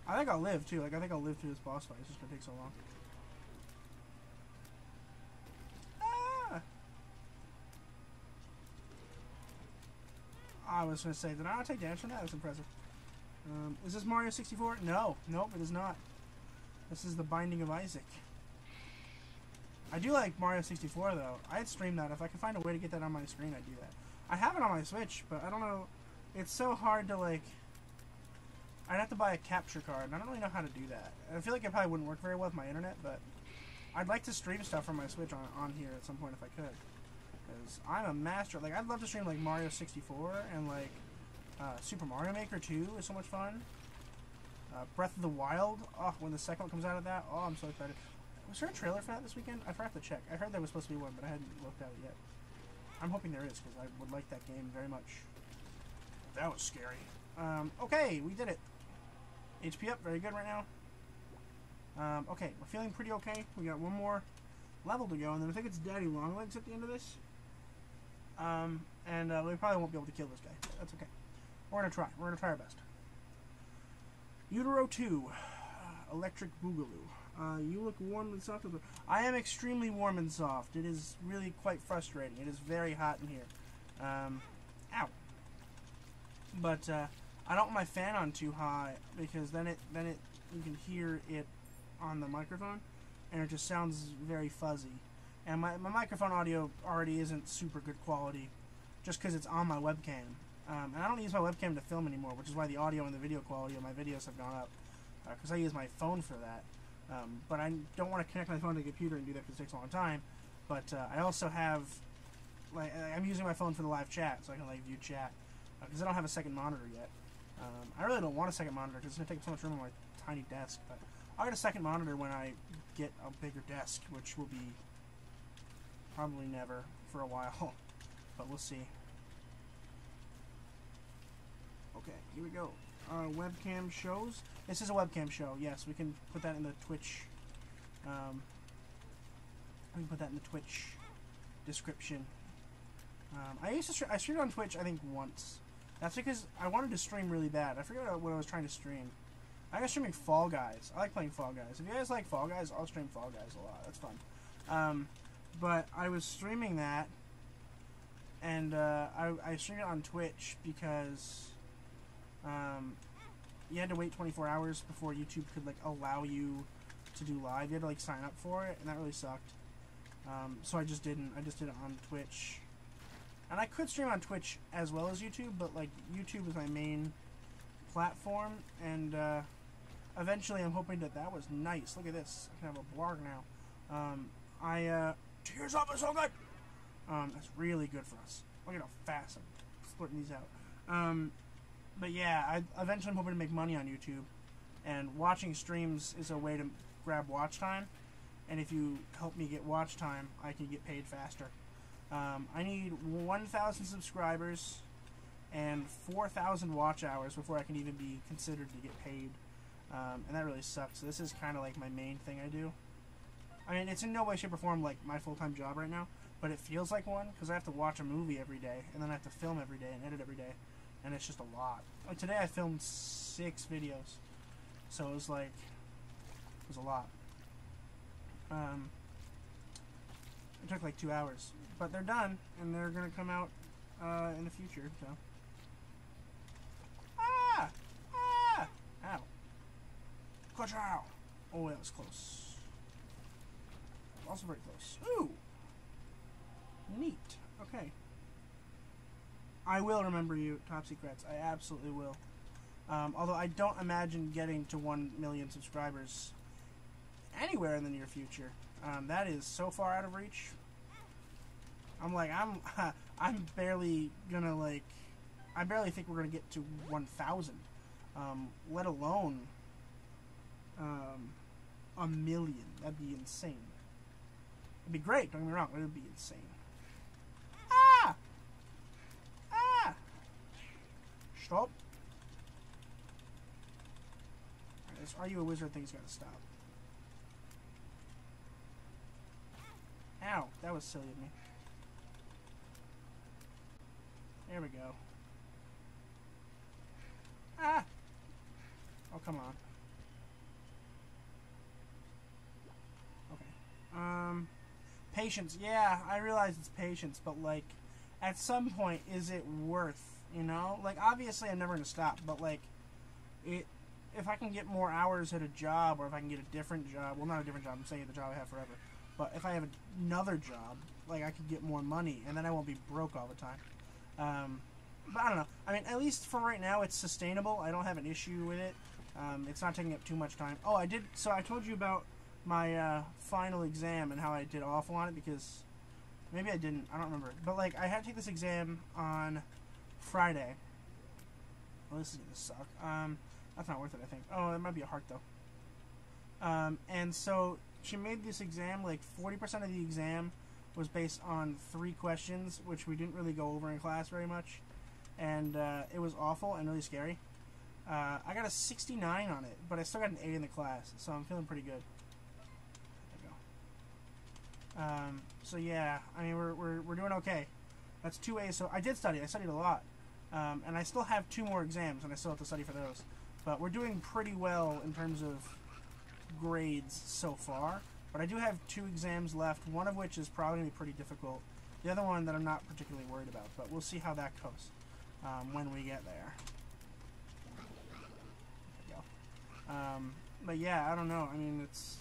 I think I'll live, too. Like, I think I'll live through this boss fight. It's just gonna take so long. Ah! I was gonna say, did I not take damage from that? That's impressive. Um, is this Mario 64? No. Nope, it is not. This is the Binding of Isaac. I do like Mario 64, though. I'd stream that. If I could find a way to get that on my screen, I'd do that. I have it on my Switch, but I don't know. It's so hard to, like... I'd have to buy a capture card, and I don't really know how to do that. I feel like it probably wouldn't work very well with my internet, but... I'd like to stream stuff from my Switch on, on here at some point if I could. Because I'm a master. Like, I'd love to stream, like, Mario 64 and, like, uh, Super Mario Maker 2 is so much fun. Uh, Breath of the Wild, oh, when the second one comes out of that, oh, I'm so excited. Was there a trailer for that this weekend? I forgot to check. I heard there was supposed to be one, but I hadn't looked at it yet. I'm hoping there is, because I would like that game very much. That was scary. Um, okay, we did it. HP up, very good right now. Um, okay, we're feeling pretty okay. We got one more level to go, and then I think it's Daddy Longlegs at the end of this. Um, and uh, we probably won't be able to kill this guy. That's okay. We're gonna try. We're gonna try our best. Utero 2. Uh, electric Boogaloo. Uh, you look warm and soft. I am extremely warm and soft. It is really quite frustrating. It is very hot in here. Um, ow. But uh, I don't want my fan on too high because then it then it you can hear it on the microphone and it just sounds very fuzzy. And my, my microphone audio already isn't super good quality just because it's on my webcam. Um, and I don't use my webcam to film anymore, which is why the audio and the video quality of my videos have gone up. Because uh, I use my phone for that. Um, but I don't want to connect my phone to the computer and do that because it takes a long time. But uh, I also have, like, I'm using my phone for the live chat, so I can like view chat. Because uh, I don't have a second monitor yet. Um, I really don't want a second monitor because it's gonna take so much room on my tiny desk. But I'll get a second monitor when I get a bigger desk, which will be probably never for a while. but we'll see. Okay, here we go. Uh, webcam shows. This is a webcam show. Yes, we can put that in the Twitch. Um, we can put that in the Twitch description. Um, I used to stream, I streamed on Twitch I think once. That's because I wanted to stream really bad. I forget what I was trying to stream. I was streaming Fall Guys. I like playing Fall Guys. If you guys like Fall Guys, I'll stream Fall Guys a lot. That's fun. Um, but I was streaming that, and uh, I, I streamed it on Twitch because um, you had to wait 24 hours before YouTube could like allow you to do live. You had to like sign up for it, and that really sucked. Um, so I just didn't. I just did it on Twitch, and I could stream on Twitch as well as YouTube, but like YouTube is my main platform, and uh, eventually I'm hoping that that was nice. Look at this. I can have a blog now. Um, I uh, tears up is so good. Um, that's really good for us. Look at how fast I'm splitting these out. Um, but yeah, I eventually I'm hoping to make money on YouTube, and watching streams is a way to grab watch time. And if you help me get watch time, I can get paid faster. Um, I need 1,000 subscribers and 4,000 watch hours before I can even be considered to get paid. Um, and that really sucks. This is kind of like my main thing I do. I mean, it's in no way, shape, or form like my full time job right now, but it feels like one because I have to watch a movie every day, and then I have to film every day and edit every day, and it's just a lot. Like today, I filmed six videos, so it was like it was a lot. Um, it took like two hours, but they're done, and they're gonna come out uh, in the future. So. Ah! Ah! Ow! Ka-chow! Oh, that was close. Also very close. Ooh! Neat. Okay. I will remember you, Top Secrets. I absolutely will. Um, although I don't imagine getting to 1 million subscribers anywhere in the near future. Um, that is so far out of reach. I'm like, I'm, I'm barely gonna like, I barely think we're gonna get to 1,000. Um, let alone, um, a million. That'd be insane. It'd be great, don't get me wrong, it would be insane. Ah! Ah! Stop. This Are You a Wizard thing's gotta stop. Ow, that was silly of me. There we go. Ah! Oh, come on. Okay. Um, patience. Yeah, I realize it's patience, but like, at some point, is it worth, you know? Like, obviously I'm never gonna stop, but like, it, if I can get more hours at a job, or if I can get a different job, well, not a different job, I'm saying the job I have forever, but if I have another job, like, I could get more money, and then I won't be broke all the time. Um, but I don't know. I mean, at least for right now, it's sustainable. I don't have an issue with it. Um, it's not taking up too much time. Oh, I did. So I told you about my uh, final exam and how I did awful on it because maybe I didn't. I don't remember. But like, I had to take this exam on Friday. Well, this is gonna suck. Um, that's not worth it. I think. Oh, it might be a heart though. Um, and so she made this exam like forty percent of the exam was based on three questions, which we didn't really go over in class very much, and uh, it was awful and really scary. Uh, I got a 69 on it, but I still got an A in the class, so I'm feeling pretty good. Um, so yeah, I mean we're, we're, we're doing okay. That's two A's. So I did study. I studied a lot, um, and I still have two more exams, and I still have to study for those. But we're doing pretty well in terms of grades so far. But I do have two exams left, one of which is probably going to be pretty difficult. The other one that I'm not particularly worried about, but we'll see how that goes um, when we get there. there we go. Um, but yeah, I don't know. I mean, it's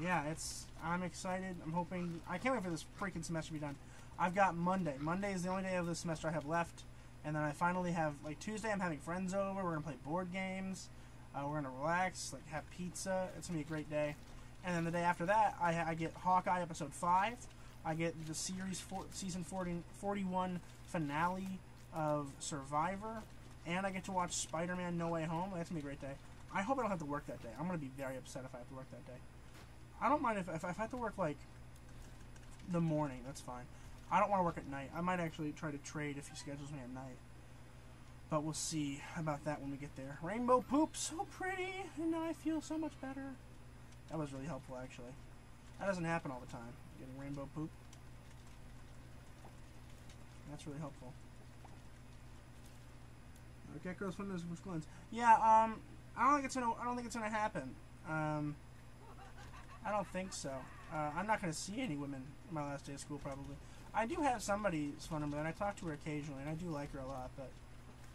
yeah, it's. I'm excited. I'm hoping. I can't wait for this freaking semester to be done. I've got Monday. Monday is the only day of the semester I have left, and then I finally have like Tuesday. I'm having friends over. We're gonna play board games. Uh, we're gonna relax, like have pizza. It's gonna be a great day. And then the day after that, I, I get Hawkeye episode five. I get the series four, season 40, 41 finale of Survivor, and I get to watch Spider-Man: No Way Home. That's gonna be a great day. I hope I don't have to work that day. I'm gonna be very upset if I have to work that day. I don't mind if, if, I have to work like the morning. That's fine. I don't want to work at night. I might actually try to trade if he schedules me at night. But we'll see about that when we get there. Rainbow poop, so pretty, and now I feel so much better. That was really helpful, actually. That doesn't happen all the time, getting rainbow poop. That's really helpful. Geckos fun with glens. Yeah, um, I don't think it's gonna. I don't think it's gonna happen. Um, I don't think so. Uh, I'm not gonna see any women my last day of school probably. I do have somebody's phone number, and I talk to her occasionally, and I do like her a lot, but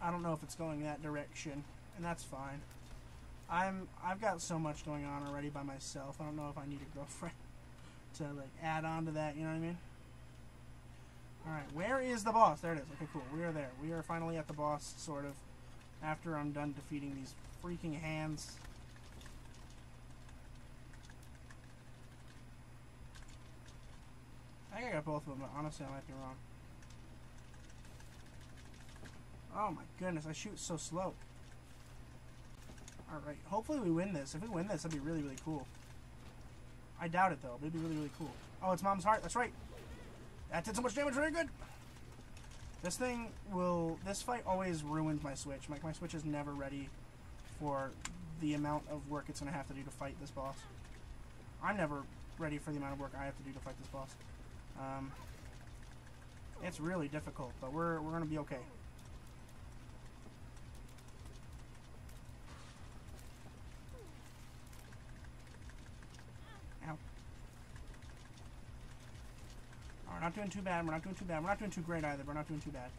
I don't know if it's going that direction, and that's fine. I'm I've got so much going on already by myself. I don't know if I need a girlfriend to like add on to that. You know what I mean? All right, where is the boss? There it is. Okay, cool. We are there. We are finally at the boss, sort of. After I'm done defeating these freaking hands. I think I got both of them, but honestly, I might be wrong. Oh my goodness, I shoot so slow. Alright, hopefully we win this. If we win this, that'd be really, really cool. I doubt it, though. It'd be really, really cool. Oh, it's Mom's Heart. That's right. That did so much damage. Very good. This thing will... This fight always ruins my Switch. Like, my Switch is never ready for the amount of work it's going to have to do to fight this boss. I'm never ready for the amount of work I have to do to fight this boss. Um, it's really difficult, but we're, we're going to be okay. We're not doing too bad. We're not doing too bad. We're not doing too great either. We're not doing too bad.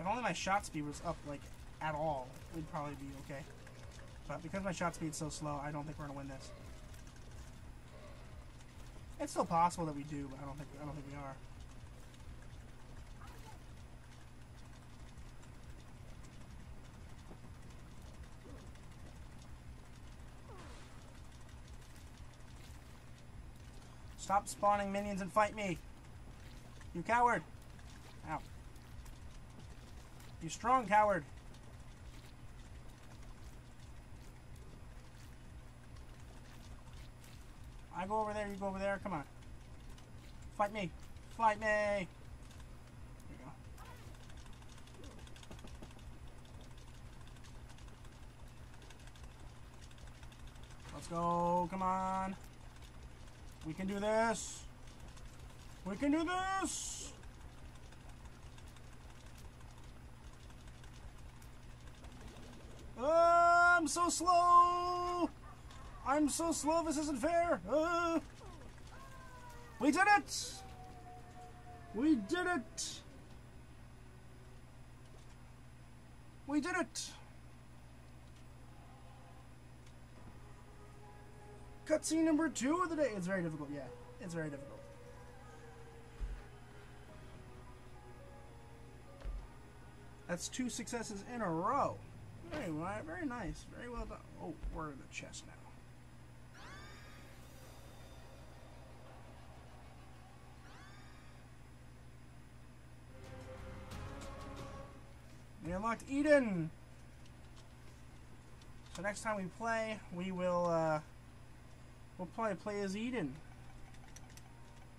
If only my shot speed was up, like, at all, we'd probably be okay. But because my shot speed's so slow, I don't think we're gonna win this. It's still possible that we do, but I don't think I don't think we are. Stop spawning minions and fight me. You coward. Ow. You strong coward. I go over there, you go over there. Come on. Fight me. Fight me. There you go. Let's go. Come on. We can do this. We can do this. Uh, I'm so slow. I'm so slow. This isn't fair. Uh, we did it. We did it. We did it. Cutscene number two of the day. It's very difficult, yeah. It's very difficult. That's two successes in a row. Very, very nice. Very well done. Oh, we're in the chest now. We unlocked Eden! So next time we play, we will, uh, We'll probably play as Eden.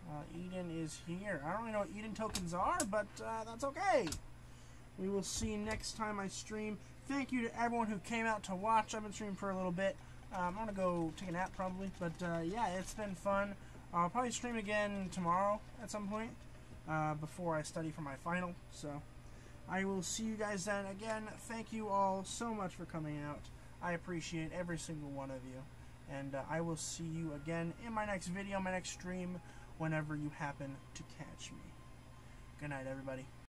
Uh, Eden is here. I don't really know what Eden tokens are, but uh, that's okay. We will see next time I stream. Thank you to everyone who came out to watch. I've been streaming for a little bit. Um, I'm going to go take a nap probably. But uh, yeah, it's been fun. I'll probably stream again tomorrow at some point uh, before I study for my final. So I will see you guys then. Again, thank you all so much for coming out. I appreciate every single one of you. And uh, I will see you again in my next video, my next stream, whenever you happen to catch me. Good night, everybody.